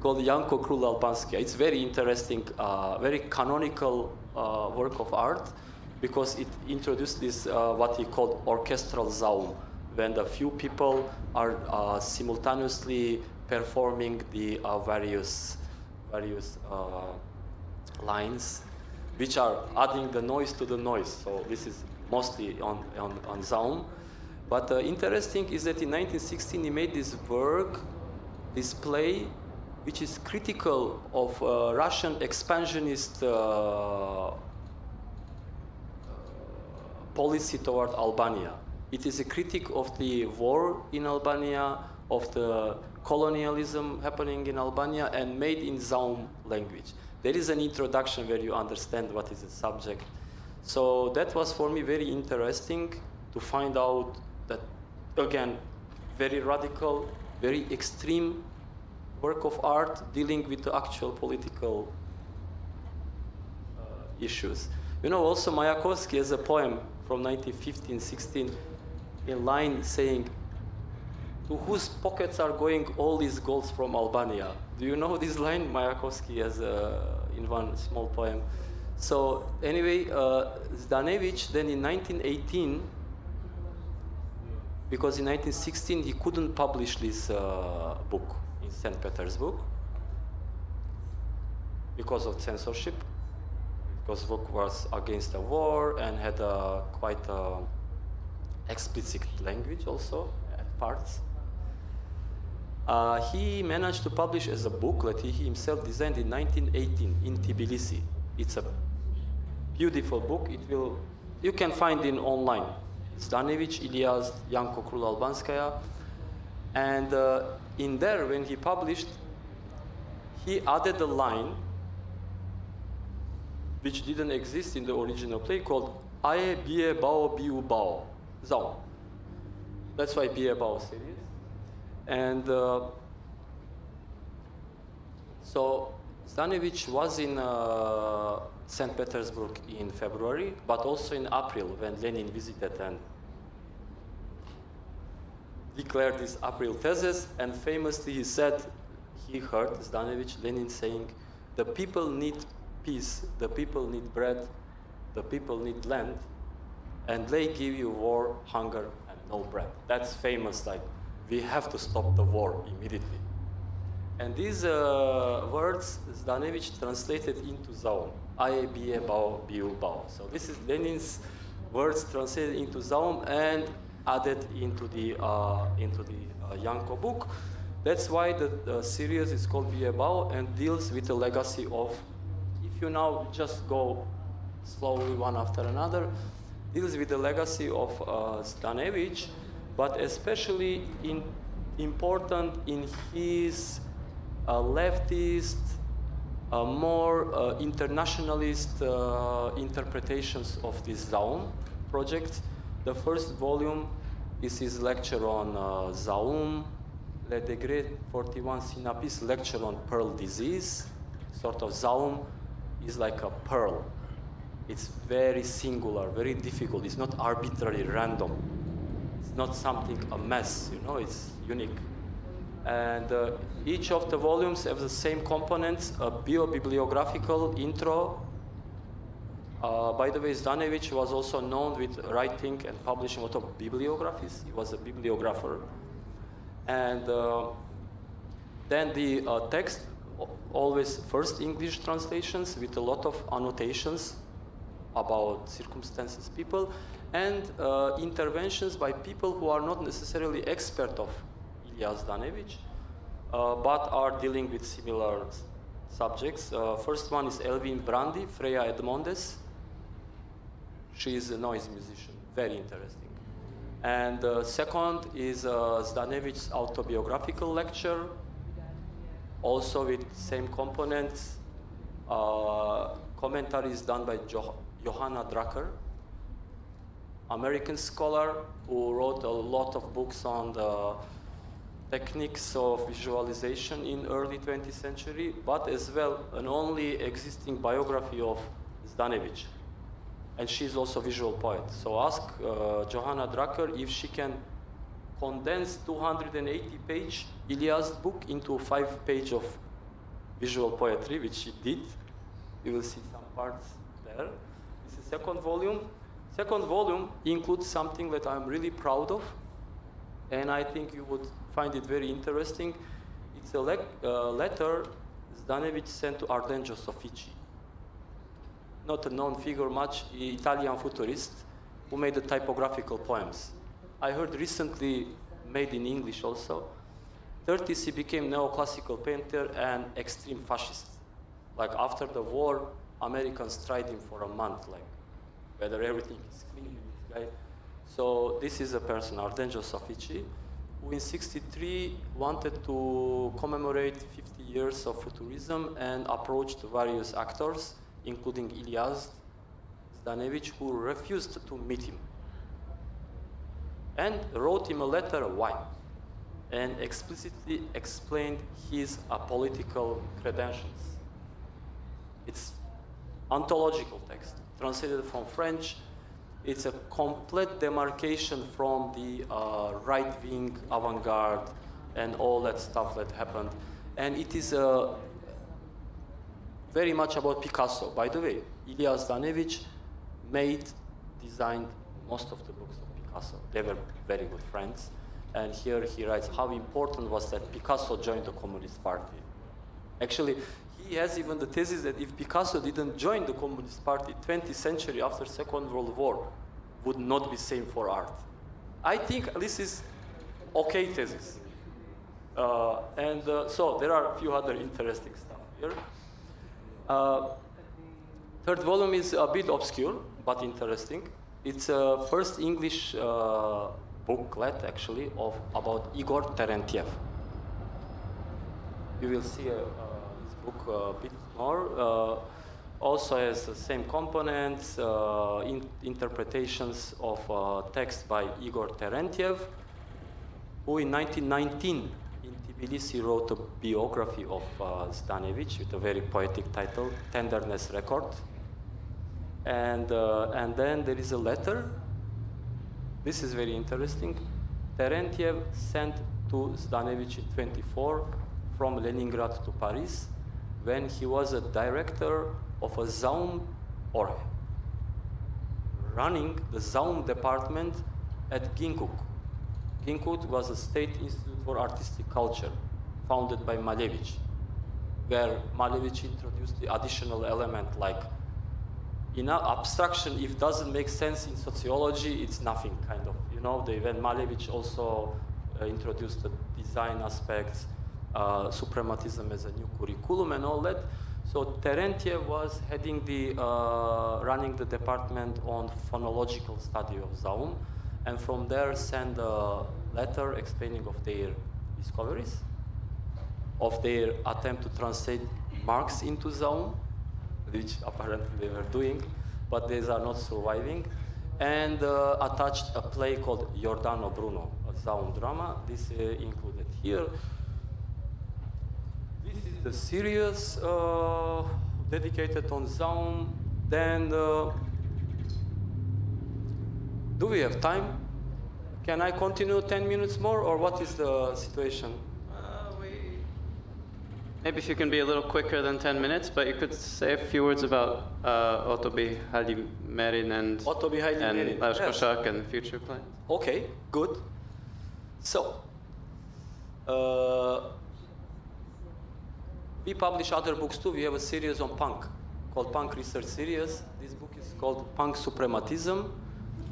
called Janko Krul Albanskia. It's very interesting, uh, very canonical uh, work of art because it introduced this, uh, what he called orchestral zaum, when the few people are uh, simultaneously performing the uh, various, various lines, which are adding the noise to the noise. So this is mostly on, on, on Zaum. But uh, interesting is that in 1916 he made this work, this play, which is critical of uh, Russian expansionist uh, policy toward Albania. It is a critique of the war in Albania, of the colonialism happening in Albania, and made in Zaum language. There is an introduction where you understand what is the subject. So that was for me very interesting to find out that, again, very radical, very extreme work of art dealing with the actual political uh, issues. You know, also Mayakovsky has a poem from 1915-16 in line saying, to whose pockets are going all these golds from Albania? Do you know this line? Mayakovsky has uh, in one small poem. So anyway, uh, Zdanevich then in 1918, because in 1916 he couldn't publish this uh, book in St. Petersburg because of censorship, because book was against the war and had a quite a explicit language also at parts. Uh, he managed to publish as a booklet he himself designed in 1918 in Tbilisi. It's a beautiful book. It will, you can find it online. Zdanevich, Ilyas, Yanko Krul-Albanskaya. And uh, in there, when he published, he added a line which didn't exist in the original play called Aye Bie Bao Biu Bao. Zao. That's why Bie Bao series. And uh, so Zdanevich was in uh, St. Petersburg in February, but also in April when Lenin visited and declared his April thesis. And famously he said, he heard Zdanevich, Lenin saying, the people need peace, the people need bread, the people need land, and they give you war, hunger, and no bread. That's famous, like we have to stop the war immediately. And these uh, words Zdanevich translated into Zaum, Bao. So this is Lenin's words translated into Zaum and added into the, uh, into the uh, Yanko book. That's why the, series is called Bie Bao and deals with the legacy of, if you now just go slowly one after another, deals with the legacy of uh, Zdanevich, but especially in, important in his uh, leftist, uh, more uh, internationalist uh, interpretations of this Zaum project. The first volume is his lecture on uh, Zaum, Le Degré 41 Sinapisme lecture on pearl disease. Sort of Zaum is like a pearl. It's very singular, very difficult. It's not arbitrary, random not something, a mess, you know, it's unique. And uh, each of the volumes have the same components, a bio-bibliographical intro. Uh, by the way, Zdanevich was also known with writing and publishing a lot of bibliographies. He was a bibliographer. And uh, then the uh, text, always first English translations with a lot of annotations about circumstances, people, and uh, interventions by people who are not necessarily expert of Ilya Zdanevich, uh, but are dealing with similar subjects. Uh, first one is Elvin Brandhi, Freya Edmondes. She is a noise musician, very interesting. And uh, second is uh, Zdanevich's autobiographical lecture, also with same components. Uh, commentaries done by jo Johanna Drucker, American scholar who wrote a lot of books on the techniques of visualization in early 20th century, but as well an only existing biography of Zdanevich. And she's also visual poet. So ask uh, Johanna Drucker if she can condense 280 page Ilyas book into five page of visual poetry, which she did. You will see some parts there. This is second volume. Second volume includes something that I'm really proud of, and I think you would find it very interesting. It's a le uh, letter Zdanevich sent to Ardengo Soffici, not a known figure much, Italian futurist, who made the typographical poems. I heard recently made in English also. 30s he became neoclassical painter and extreme fascist. Like after the war, Americans tried him for a month, like whether everything is clean with this guy. So this is a person, Ardengo Soffici, who in 63 wanted to commemorate 50 years of futurism and approached various actors, including Ilyas Zdanevich, who refused to meet him. And wrote him a letter, why? And explicitly explained his apolitical credentials. It's ontological text, translated from French. It's a complete demarcation from the uh, right-wing avant-garde and all that stuff that happened. And it is uh, very much about Picasso. By the way, Ilya Zdanevich made, designed most of the books of Picasso. They were very good friends. And here he writes how important was that Picasso joined the Communist Party. Actually, he has even the thesis that if Picasso didn't join the Communist Party 20th century after Second World War, would not be same for art. I think this is okay thesis. Uh, and uh, so there are a few other interesting stuff here. Uh, third volume is a bit obscure, but interesting. It's a first English uh, booklet, actually, of about Igor Terentiev. You will see uh, book a bit more. Uh, also has the same components, uh, in interpretations of uh, text by Igor Terentiev, who in 1919 in Tbilisi wrote a biography of uh, with a very poetic title, Tenderness Record. And, uh, and then there is a letter. This is very interesting. Terentiev sent to Zdanevich in 24 from Leningrad to Paris when he was a director of a Zaum or running the Zaum department at Ginkhuk. Ginkhuk was a state institute for artistic culture founded by Malevich, where Malevich introduced the additional element like in abstraction, if doesn't make sense in sociology, it's nothing kind of, you know, they, when Malevich also uh, introduced the design aspects, uh, suprematism as a new curriculum and all that. So Terentiev was heading the, uh, running the department on phonological study of Zaum, and from there sent a letter explaining of their discoveries, of their attempt to translate Marx into Zaum, which apparently they were doing, but these are not surviving, and uh, attached a play called Giordano Bruno, a Zaum drama. This uh, included here the series uh, dedicated on Zaum. Then, uh, do we have time? Can I continue 10 minutes more, or what is the situation? Uh, maybe if you can be a little quicker than 10 minutes, but you could say a few words about uh, Otobi Merin and, Otobi and Lajos yes. And future plans. Okay, good. So, uh, we publish other books too. We have a series on punk called Punk Research Series. This book is called Punk Suprematism.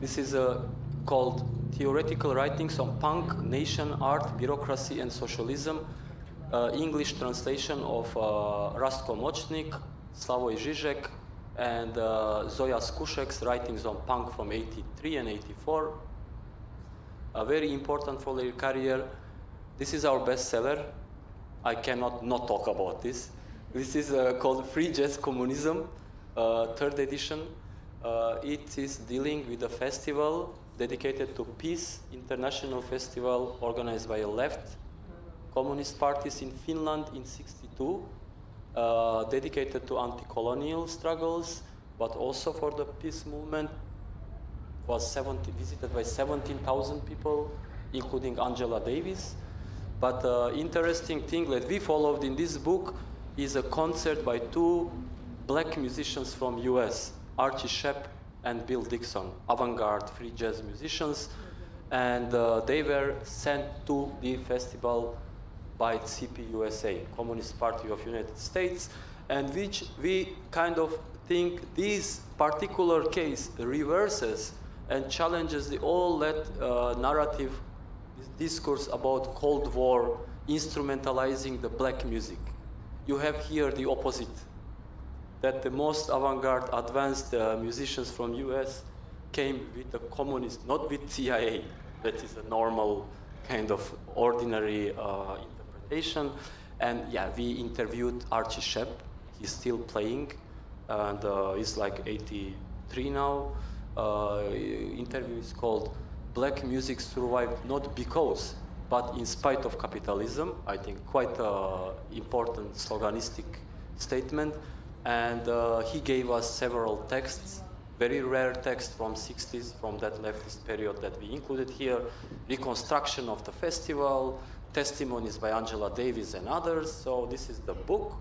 This is uh, called Theoretical Writings on Punk, Nation, Art, Bureaucracy, and Socialism. Uh, English translation of uh, Rastko Močnik, Slavoj Žižek, and uh, Zoja Skušek's writings on punk from 83 and 84. A very important for their career. This is our bestseller. I cannot not talk about this. This is uh, called Free Jazz Communism, uh, third edition. Uh, it is dealing with a festival dedicated to peace, international festival organized by a left communist parties in Finland in 62, uh, dedicated to anti-colonial struggles, but also for the peace movement, was 70, visited by 17,000 people, including Angela Davis. But the interesting thing that we followed in this book is a concert by two black musicians from US, Archie Shepp and Bill Dixon, avant-garde free jazz musicians, and uh, they were sent to the festival by CPUSA, Communist Party of United States, and which we kind of think this particular case reverses and challenges the all that uh, narrative discourse about Cold War instrumentalizing the black music. You have here the opposite, that the most avant-garde advanced uh, musicians from US came with the communist, not with CIA. That is a normal kind of ordinary uh, interpretation. And yeah, we interviewed Archie Shepp. He's still playing, and uh, he's like 83 now. Uh, interview is called "Black Music Survived Not Because, but in spite of capitalism." I think quite an important sloganistic statement. And uh, he gave us several texts very rare texts from 60s from that leftist period that we included here reconstruction of the festival testimonies by Angela Davis and others. So this is the book.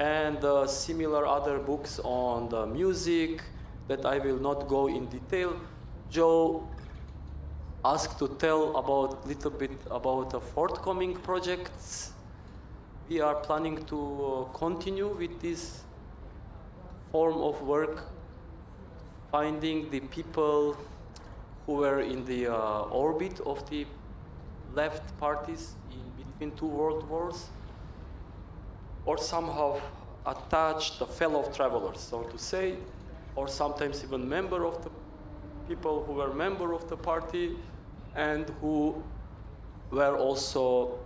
And uh, similar other books on the music that I will not go in detail. Joe asked to tell about little bit about the forthcoming projects. We are planning to uh, continue with this form of work, finding the people who were in the uh, orbit of the left parties in between two world wars, or somehow attached the fellow travelers, so to say, or sometimes even member of the people who were member of the party and who were also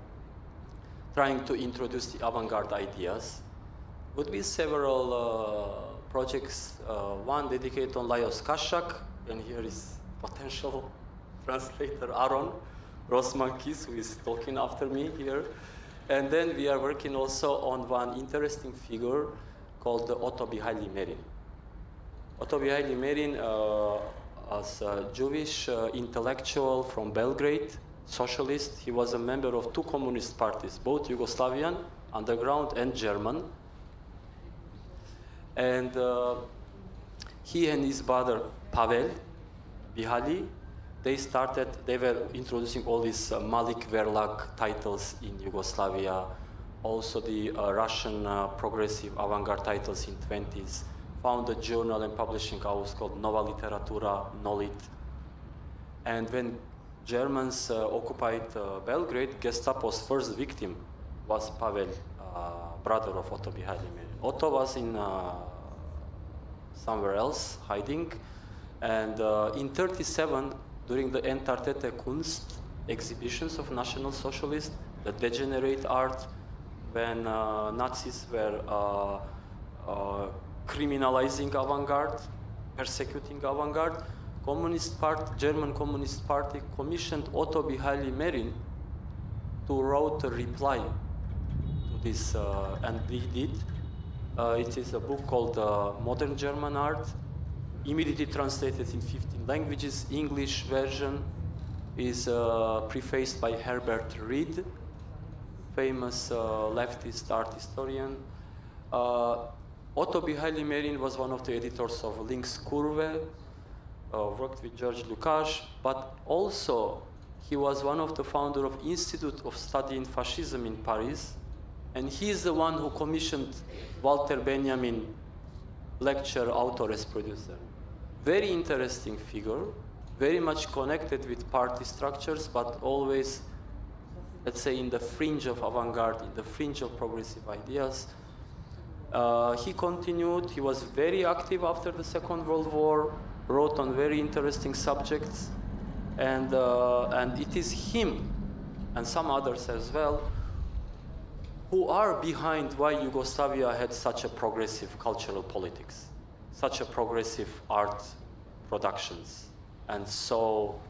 trying to introduce the avant-garde ideas. Would be several uh, projects, uh, one dedicated on Lajos Kassák, and here is potential translator Aaron, Rosmankis, who is talking after me here. And then we are working also on one interesting figure called Otto Bihalji Merin. Otto Bihalji Merin, uh, as a Jewish uh, intellectual from Belgrade, socialist, he was a member of two communist parties, both Yugoslavian, underground, and German. And uh, he and his brother Pavel Bihalji they started, they were introducing all these uh, Malik Verlag titles in Yugoslavia, also the uh, Russian uh, progressive avant-garde titles in 20s, found a journal and publishing house called Nova Literatura, Nolit. And when Germans uh, occupied uh, Belgrade, Gestapo's first victim was Pavel, uh, brother of Otto Bihalji Otto was in somewhere else, hiding, and in 37, during the Entartete Kunst exhibitions of National Socialists, the degenerate art, when uh, Nazis were uh, uh, criminalizing avant-garde, persecuting avant-garde, Communist Party, German Communist Party commissioned Otto Bihalji Merin to write a reply to this, uh, and he did. Uh, it is a book called uh, Modern German Art, immediately translated in 15 languages. English version is uh, prefaced by Herbert Read, famous uh, leftist art historian. Otto Bihalji Merin was one of the editors of Linkskurve, uh, worked with George Lukács, but also he was one of the founder of Institute of Studying Fascism in Paris, and he is the one who commissioned Walter Benjamin lecture author as producer very interesting figure, very much connected with party structures, but always, let's say, in the fringe of avant-garde, in the fringe of progressive ideas. Uh, he continued, he was very active after the Second World War, wrote on very interesting subjects, and, uh, and it is him, and some others as well, who are behind why Yugoslavia had such a progressive cultural politics such a progressive art productions and so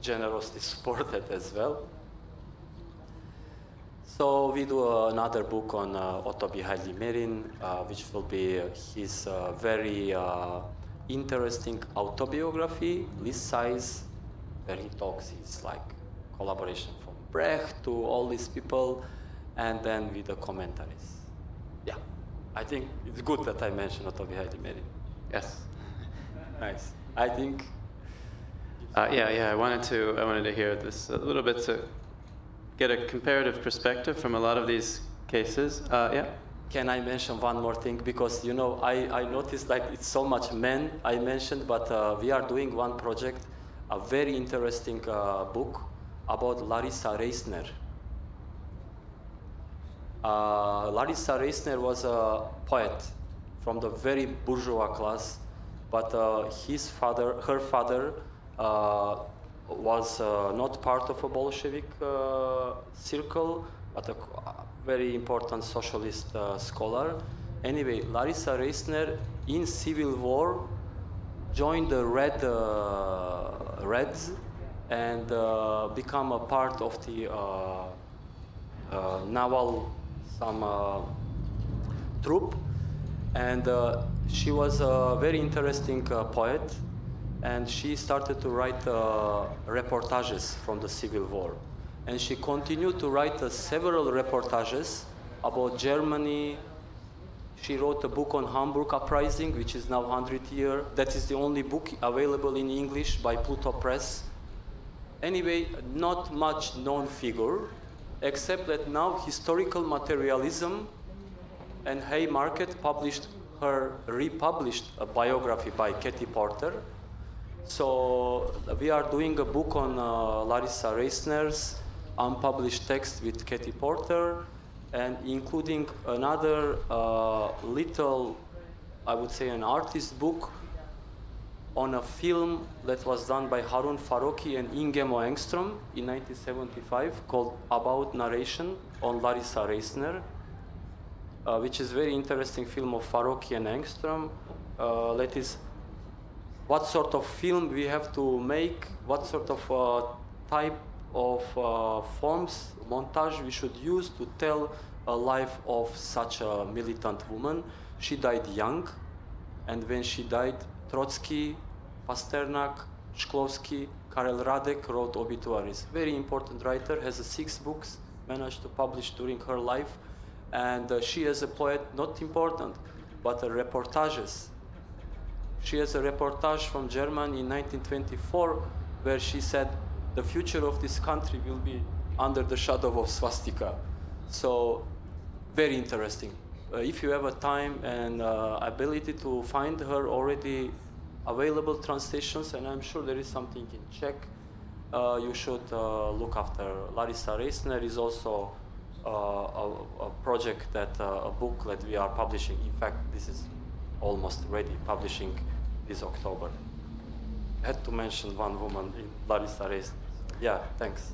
generously supported as well. So we do another book on uh, Otto Bihalji Merin, uh, which will be his uh, very uh, interesting autobiography, list size, where he talks his like collaboration from Brecht to all these people, and then with the commentaries. Yeah. I think it's good that I mentioned Otto Bihalji Merin. Yes. Nice. I think. Uh, yeah, yeah. I wanted to. I wanted to hear this a little bit to get a comparative perspective from a lot of these cases. Uh, yeah. Can I mention one more thing? Because you know, I, I noticed like it's so much men I mentioned, but uh, we are doing one project, a very interesting uh, book about Larissa Reisner. Uh, Larissa Reisner was a poet from the very bourgeois class, but uh, his father, her father, uh, was uh, not part of a Bolshevik uh, circle, but a very important socialist uh, scholar. Anyway, Larissa Reisner in Civil War joined the Red Reds and become a part of the naval some troop. And uh, she was a very interesting uh, poet, and she started to write uh, reportages from the Civil War. And she continued to write uh, several reportages about Germany, she wrote a book on Hamburg Uprising, which is now 100 year. That is the only book available in English by Pluto Press. Anyway, not much known figure, except that now historical materialism and Haymarket published her republished a biography by Cathy Porter. So we are doing a book on uh, Larissa Reisner's unpublished text with Cathy Porter and including another uh, little, I would say, an artist book on a film that was done by Harun Farocki and Ingemo Engstrom in 1975 called About Narration on Larissa Reisner, uh, which is very interesting film of Farocki and Engstrom. Uh, that is what sort of film we have to make, what sort of uh, type of uh, forms, montage we should use to tell a life of such a militant woman. She died young, and when she died, Trotsky, Pasternak, Shklovsky, Karel Radek wrote obituaries. Very important writer, has six books, managed to publish during her life, and uh, she as a poet, not important, but uh, reportages. She has a reportage from Germany in 1924 where she said, the future of this country will be under the shadow of swastika. So, very interesting. Uh, if you have a time and uh, ability to find her already available translations, and I'm sure there is something in Czech, uh, you should uh, look after. Larissa Reisner is also uh, a, a, project that, uh, a book that we are publishing. In fact, this is almost ready, publishing this October. I had to mention one woman, Larissa Reisner. Yeah, thanks.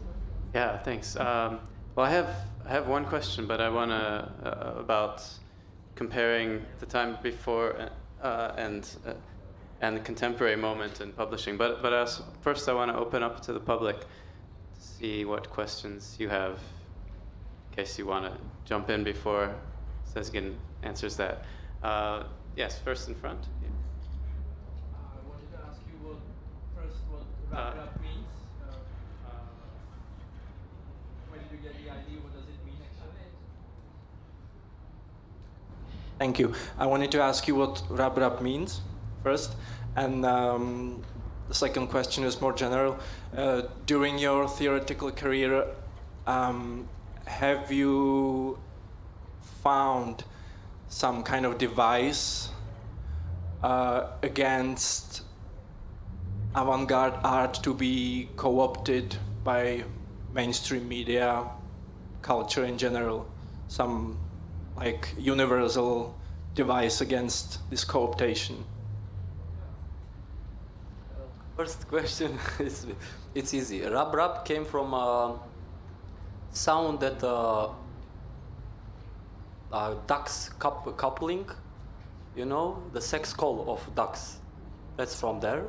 Yeah, thanks. Um, well, I have I have one question, but I want to uh, about comparing the time before uh, and uh, and the contemporary moment in publishing. But but first, I want to open up to the public to see what questions you have, in case you want to jump in before Sezgin answers that. Uh, yes, first in front. Yeah. I wanted to ask you what first what wrap Uh, means. Uh, uh, where did you get the idea? What does it mean actually? Thank you. I wanted to ask you what Rab-Rab means first, and um, the second question is more general. Uh, during your theoretical career, um, have you found some kind of device uh, against avant-garde art to be co-opted by mainstream media, culture in general? Some like universal device against this co-optation? First question is it's easy. Rab-Rab came from a sound that uh, uh, ducks coup- coupling, you know, the sex call of ducks. That's from there,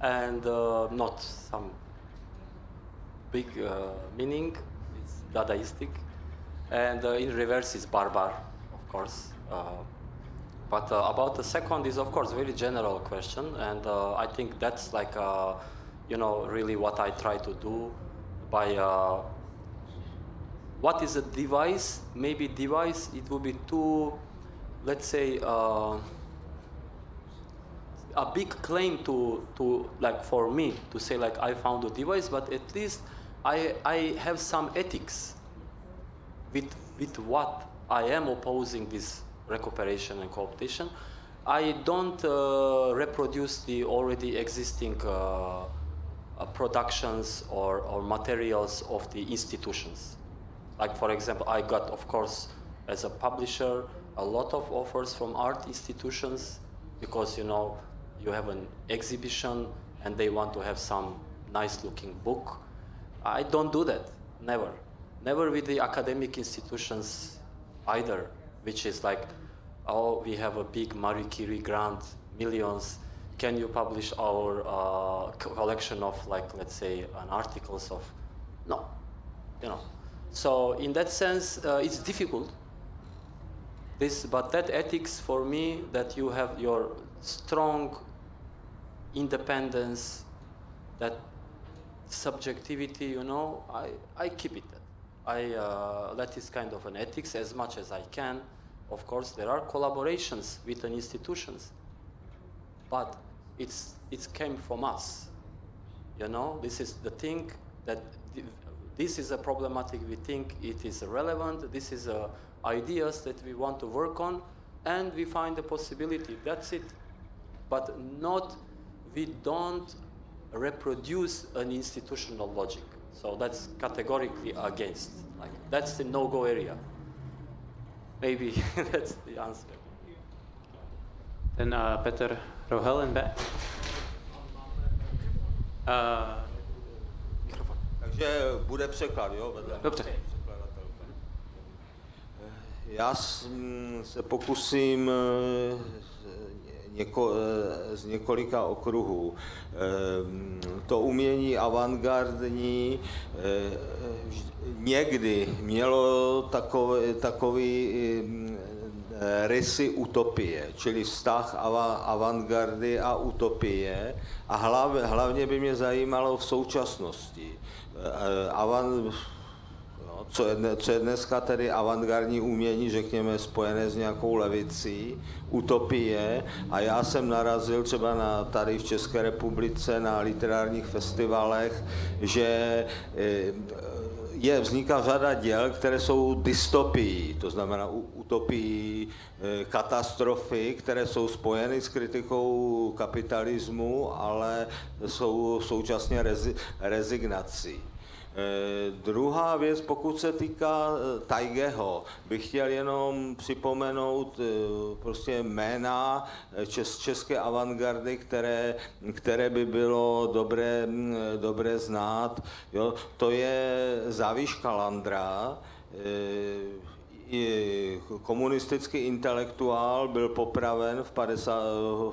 and uh, not some big uh, meaning. It's Dadaistic, and uh, in reverse is barbar, of course. But about the second is of course very general question, and I think that's like you know really what I try to do by uh, what is a device? Maybe device it will be too, let's say. Uh, a big claim to, to like for me to say like I found a device, but at least I, I have some ethics with, with what I am opposing this recuperation and cooptation. I don't uh, reproduce the already existing uh, uh, productions or, or materials of the institutions. Like for example, I got, of course, as a publisher, a lot of offers from art institutions because you know you have an exhibition and they want to have some nice looking book. I don't do that, never. Never with the academic institutions either, which is like, oh, we have a big Marie Curie grant, millions. Can you publish our uh, collection of like, let's say, an articles of, no, you know. So in that sense, uh, it's difficult. This, but that ethics for me, that you have your strong independence, that subjectivity, you know, I, I keep it. I, uh, that is kind of an ethics as much as I can. Of course, there are collaborations with an institutions, but it's, it came from us. You know, this is the thing that this is a problematic we think it is relevant. This is a ideas that we want to work on, and we find a possibility. That's it. But not, we don't reproduce an institutional logic. So that's categorically against. Like that's the no-go area. Maybe that's the answer. Then uh, Peter Rohel in back. Uh, Takže bude překlad, jo? Vedle. Dobře. Překladatelka. Já s- se pokusím eh, z něko, eh, z několika okruhů. Eh, To umění avantgardní eh, někdy mělo takový, takový eh, rysy utopie, čili vztah ava, avantgardy a utopie. A hlav, hlavně by mě zajímalo v současnosti. Avan, no, co, je, co je dneska tedy avantgardní umění, řekněme, spojené s nějakou levicí, utopie. A já jsem narazil třeba na, tady v České republice na literárních festivalech, že eh, je, vzniká řada děl, které jsou dystopií, to znamená utopií eh, katastrofy, které jsou spojeny s kritikou kapitalismu, ale jsou současně rezi, rezignací. Eh, Druhá věc, pokud se týká eh, Taigeho, bych chtěl jenom připomenout eh, prostě jména čes, české avantgardy, které, které by bylo dobré, mm, dobré znát. Jo, to je Záviš Kalandra, komunistický intelektuál byl popraven v 50,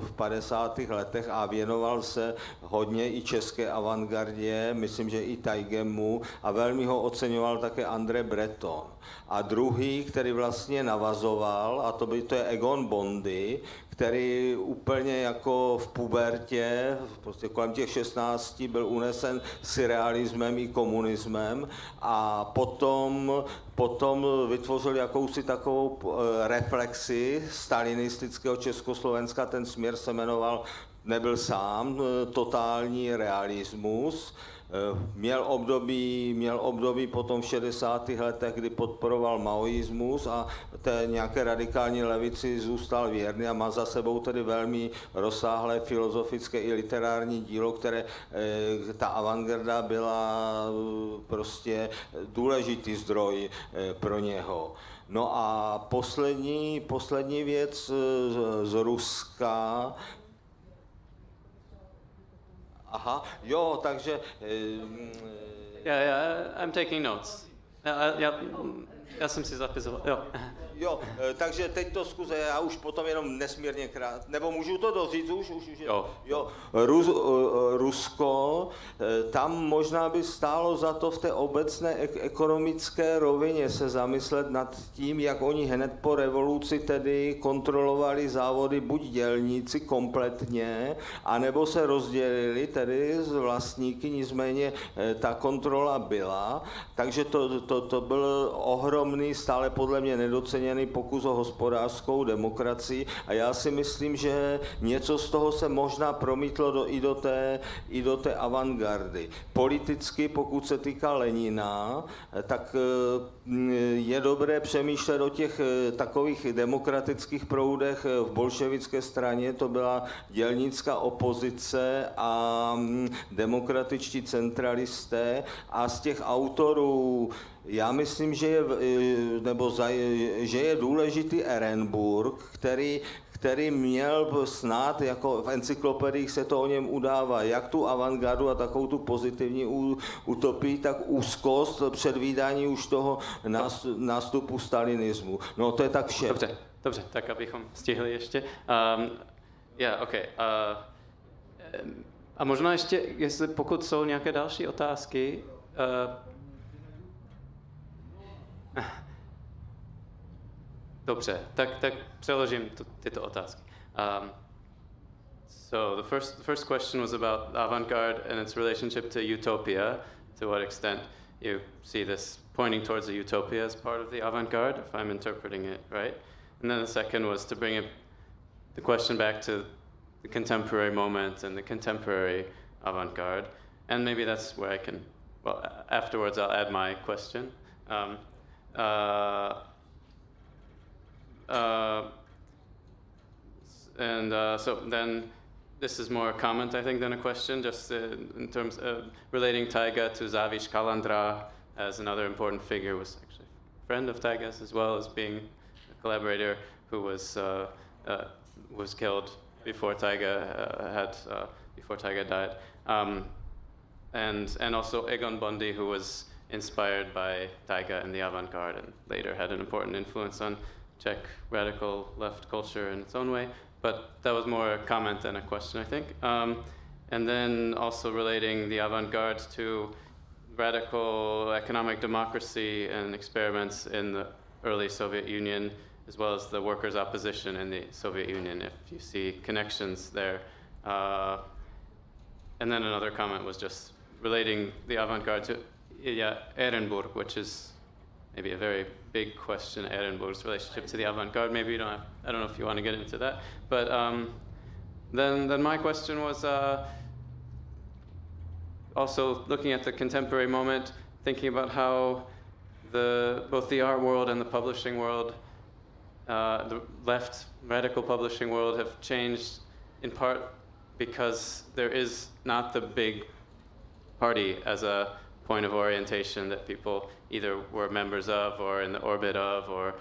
v 50. letech a věnoval se hodně i české avantgardě, myslím, že i Taigemu a velmi ho oceňoval také André Breton. A druhý, který vlastně navazoval, a to, by, to je Egon Bondy, který úplně jako v pubertě, prostě kolem těch 16, byl unesen surrealismem i komunismem a potom, potom vytvořil jakousi takovou eh, reflexi stalinistického Československa, ten směr se jmenoval, nebyl sám, eh, totální realismus, Měl období, měl období potom v 60. letech, kdy podporoval maoismus a té nějaké radikální levici zůstal věrný a má za sebou tedy velmi rozsáhlé filozofické i literární dílo, které eh, ta avantgarda byla eh, prostě důležitý zdroj eh, pro něho. No a poslední, poslední věc eh, z Ruska, Aha, jo, takže... eh, yeah, yeah, I'm taking notes. Já, já, já jsem si zapisoval, jo. Jo, eh, takže teď to zkuze, já už potom jenom nesmírně krát, nebo můžu to doříct už? už, už je- Jo. jo. Rus, eh, Rusko, eh, tam možná by stálo za to v té obecné ek- ekonomické rovině se zamyslet nad tím, jak oni hned po revoluci tedy kontrolovali závody buď dělníci kompletně, anebo se rozdělili tedy z vlastníky, nicméně ta kontrola byla, takže to, to, to byl ohromný, stále podle mě nedoceněný naplněný pokus o hospodářskou demokracii. A já si myslím, že něco z toho se možná promítlo do, i, do té, i do té avantgardy. Politicky, pokud se týká Lenina, tak eh, je dobré přemýšlet o těch eh, takových demokratických proudech v bolševické straně, to byla dělnická opozice a mm, demokratičtí centralisté. A z těch autorů já myslím, že je, nebo za, že je důležitý Ehrenburg, který, který měl snad, jako v encyklopediích se to o něm udává, jak tu avantgardu a takovou tu pozitivní utopii, tak úzkost předvídání už toho nástupu stalinismu. No to je tak vše. Dobře, dobře, tak abychom stihli ještě. Um, yeah, okay. Uh, a možná ještě, jestli pokud jsou nějaké další otázky, uh, Dobře, tak, tak přeložím tyto otázky. Um, so the first, the first question was about avant-garde and its relationship to utopia, to what extent you see this pointing towards a utopia as part of the avant-garde, if I'm interpreting it right. And then the second was to bring it, the question back to the contemporary moment and the contemporary avant-garde. And maybe that's where I can, well, afterwards I'll add my question. Um, uh, and uh, so then this is more a comment, I think, than a question, just uh, in terms of relating Teige to Záviš Kalandra as another important figure, was actually a friend of Teige's as well as being a collaborator who was, uh, uh, was killed before Teige uh, had, before Teige died. Um, and, and also Egon Bondy, who was inspired by Teige and the avant-garde and later had an important influence on Czech radical left culture in its own way. But that was more a comment than a question, I think. Um, and then also relating the avant-garde to radical economic democracy and experiments in the early Soviet Union, as well as the workers' opposition in the Soviet Union, if you see connections there. Uh, and then another comment was just relating the avant-garde to yeah, Ehrenburg, which is maybe a very big question, Ehrenburg's relationship to the avant-garde. Maybe you don't have, I don't know if you want to get into that. But um, then, then my question was uh, also looking at the contemporary moment, thinking about how the, both the art world and the publishing world, uh, the left radical publishing world have changed in part because there is not the big party as a point of orientation that people either were members of or in the orbit of or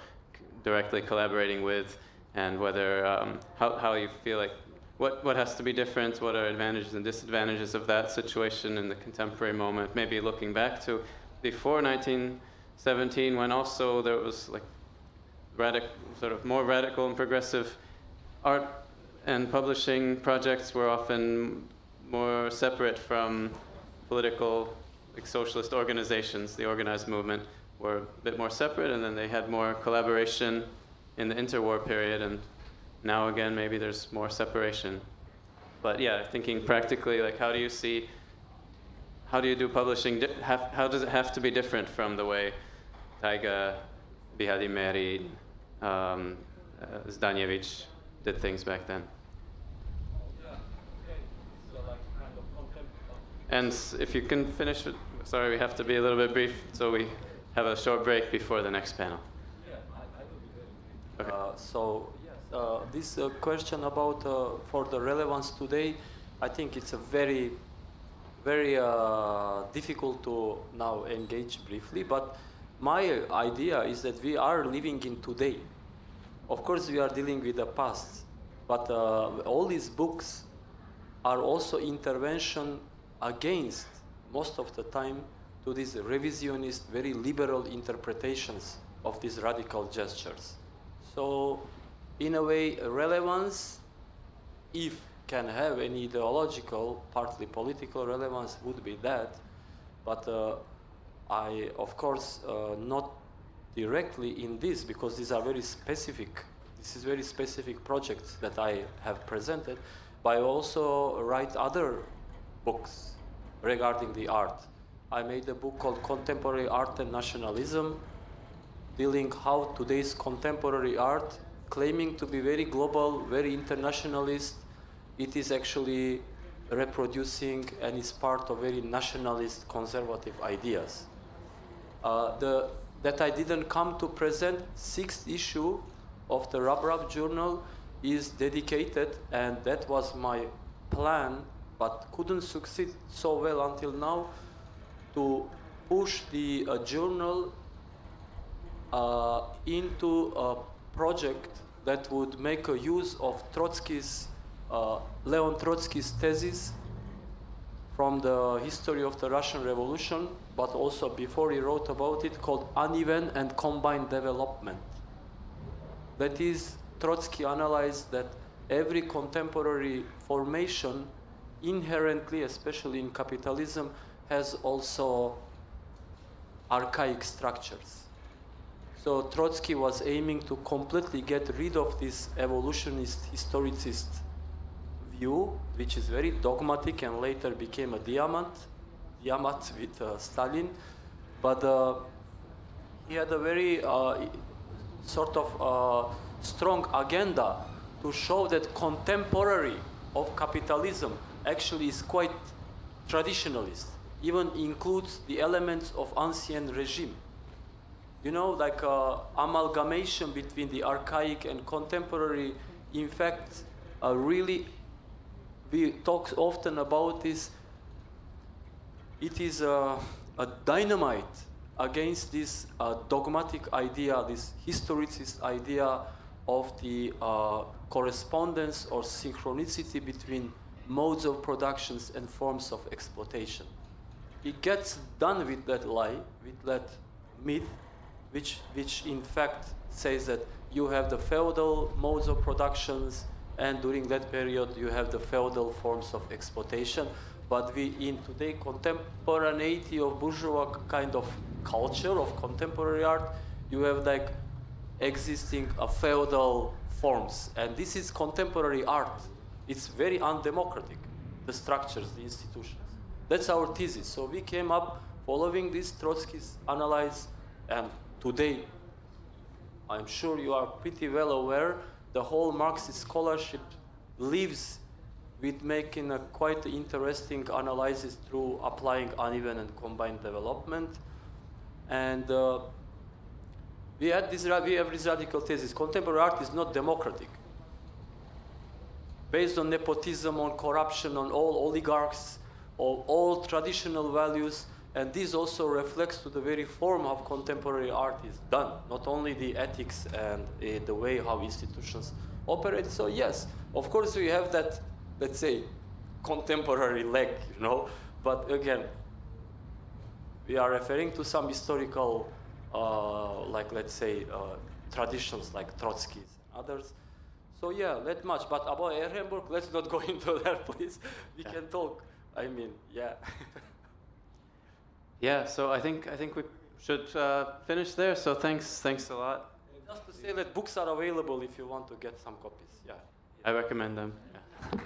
directly collaborating with, and whether um, how, how you feel like what, what has to be different, what are advantages and disadvantages of that situation in the contemporary moment, maybe looking back to before 1917 when also there was like radical, sort of more radical and progressive art and publishing projects were often more separate from political like socialist organizations, the organized movement, were a bit more separate, and then they had more collaboration in the interwar period, and now again maybe there's more separation. But yeah, thinking practically, like how do you see, how do you do publishing? how does it have to be different from the way Teige, Bihalji Meri, um, uh, Zdanevich did things back then? And if you can finish it, sorry, we have to be a little bit brief, so we have a short break before the next panel. Okay. Uh, so uh, this uh, question about uh, for the relevance today, I think it's a very, very uh, difficult to now engage briefly. But my idea is that we are living in today. Of course, we are dealing with the past, but uh, all these books are also intervention against most of the time to these revisionist, very liberal interpretations of these radical gestures. So, in a way, relevance, if can have any ideological, partly political relevance, would be that. But uh, I, of course, uh, not directly in this because these are very specific. This is very specific projects that I have presented. But I also write other books regarding the art. I made a book called Contemporary Art and Nationalism, dealing how today's contemporary art, claiming to be very global, very internationalist, it is actually reproducing and is part of very nationalist conservative ideas. Uh, the, that I didn't come to present sixth issue of the Rab-Rab journal is dedicated and that was my plan but couldn't succeed so well until now to push the uh, journal uh, into a project that would make a use of Trotsky's, uh, Leon Trotsky's thesis from the history of the Russian Revolution, but also before he wrote about it, called Uneven and Combined Development. That is, Trotsky analyzed that every contemporary formation inherently, especially in capitalism, has also archaic structures. So Trotsky was aiming to completely get rid of this evolutionist, historicist view, which is very dogmatic and later became a diamat, diamat with uh, Stalin. But uh, he had a very uh, sort of uh, strong agenda to show that contemporary of capitalism actually is quite traditionalist, even includes the elements of ancien regime. You know, like uh, amalgamation between the archaic and contemporary, in fact, uh, really, we talk often about this, it is a, a dynamite against this uh, dogmatic idea, this historicist idea of the uh, correspondence or synchronicity between modes of productions and forms of exploitation. It gets done with that lie, with that myth, which, which in fact says that you have the feudal modes of productions and during that period you have the feudal forms of exploitation. But we, in today contemporaneity of bourgeois kind of culture, of contemporary art, you have like existing uh, feudal forms. And this is contemporary art. It's very undemocratic, the structures, the institutions. That's our thesis. So we came up following this Trotsky's analyze, and today, I'm sure you are pretty well aware, the whole Marxist scholarship lives with making a quite interesting analysis through applying uneven and combined development. And uh, we, had this, we have this radical thesis. Contemporary art is not democratic. Based on nepotism, on corruption, on all oligarchs, of all traditional values, and this also reflects to the very form of contemporary art is done, not only the ethics and uh, the way how institutions operate. So yes, of course we have that, let's say, contemporary leg, you know, but again, we are referring to some historical, uh, like let's say, uh, traditions like Trotsky's and others. So yeah, that much. But about Ehrenburg, let's not go into that, please. We Yeah. can talk. I mean, yeah. Yeah, so I think I think we should uh, finish there. So thanks, thanks a lot. Just to say that books are available if you want to get some copies. Yeah. I recommend them. Yeah.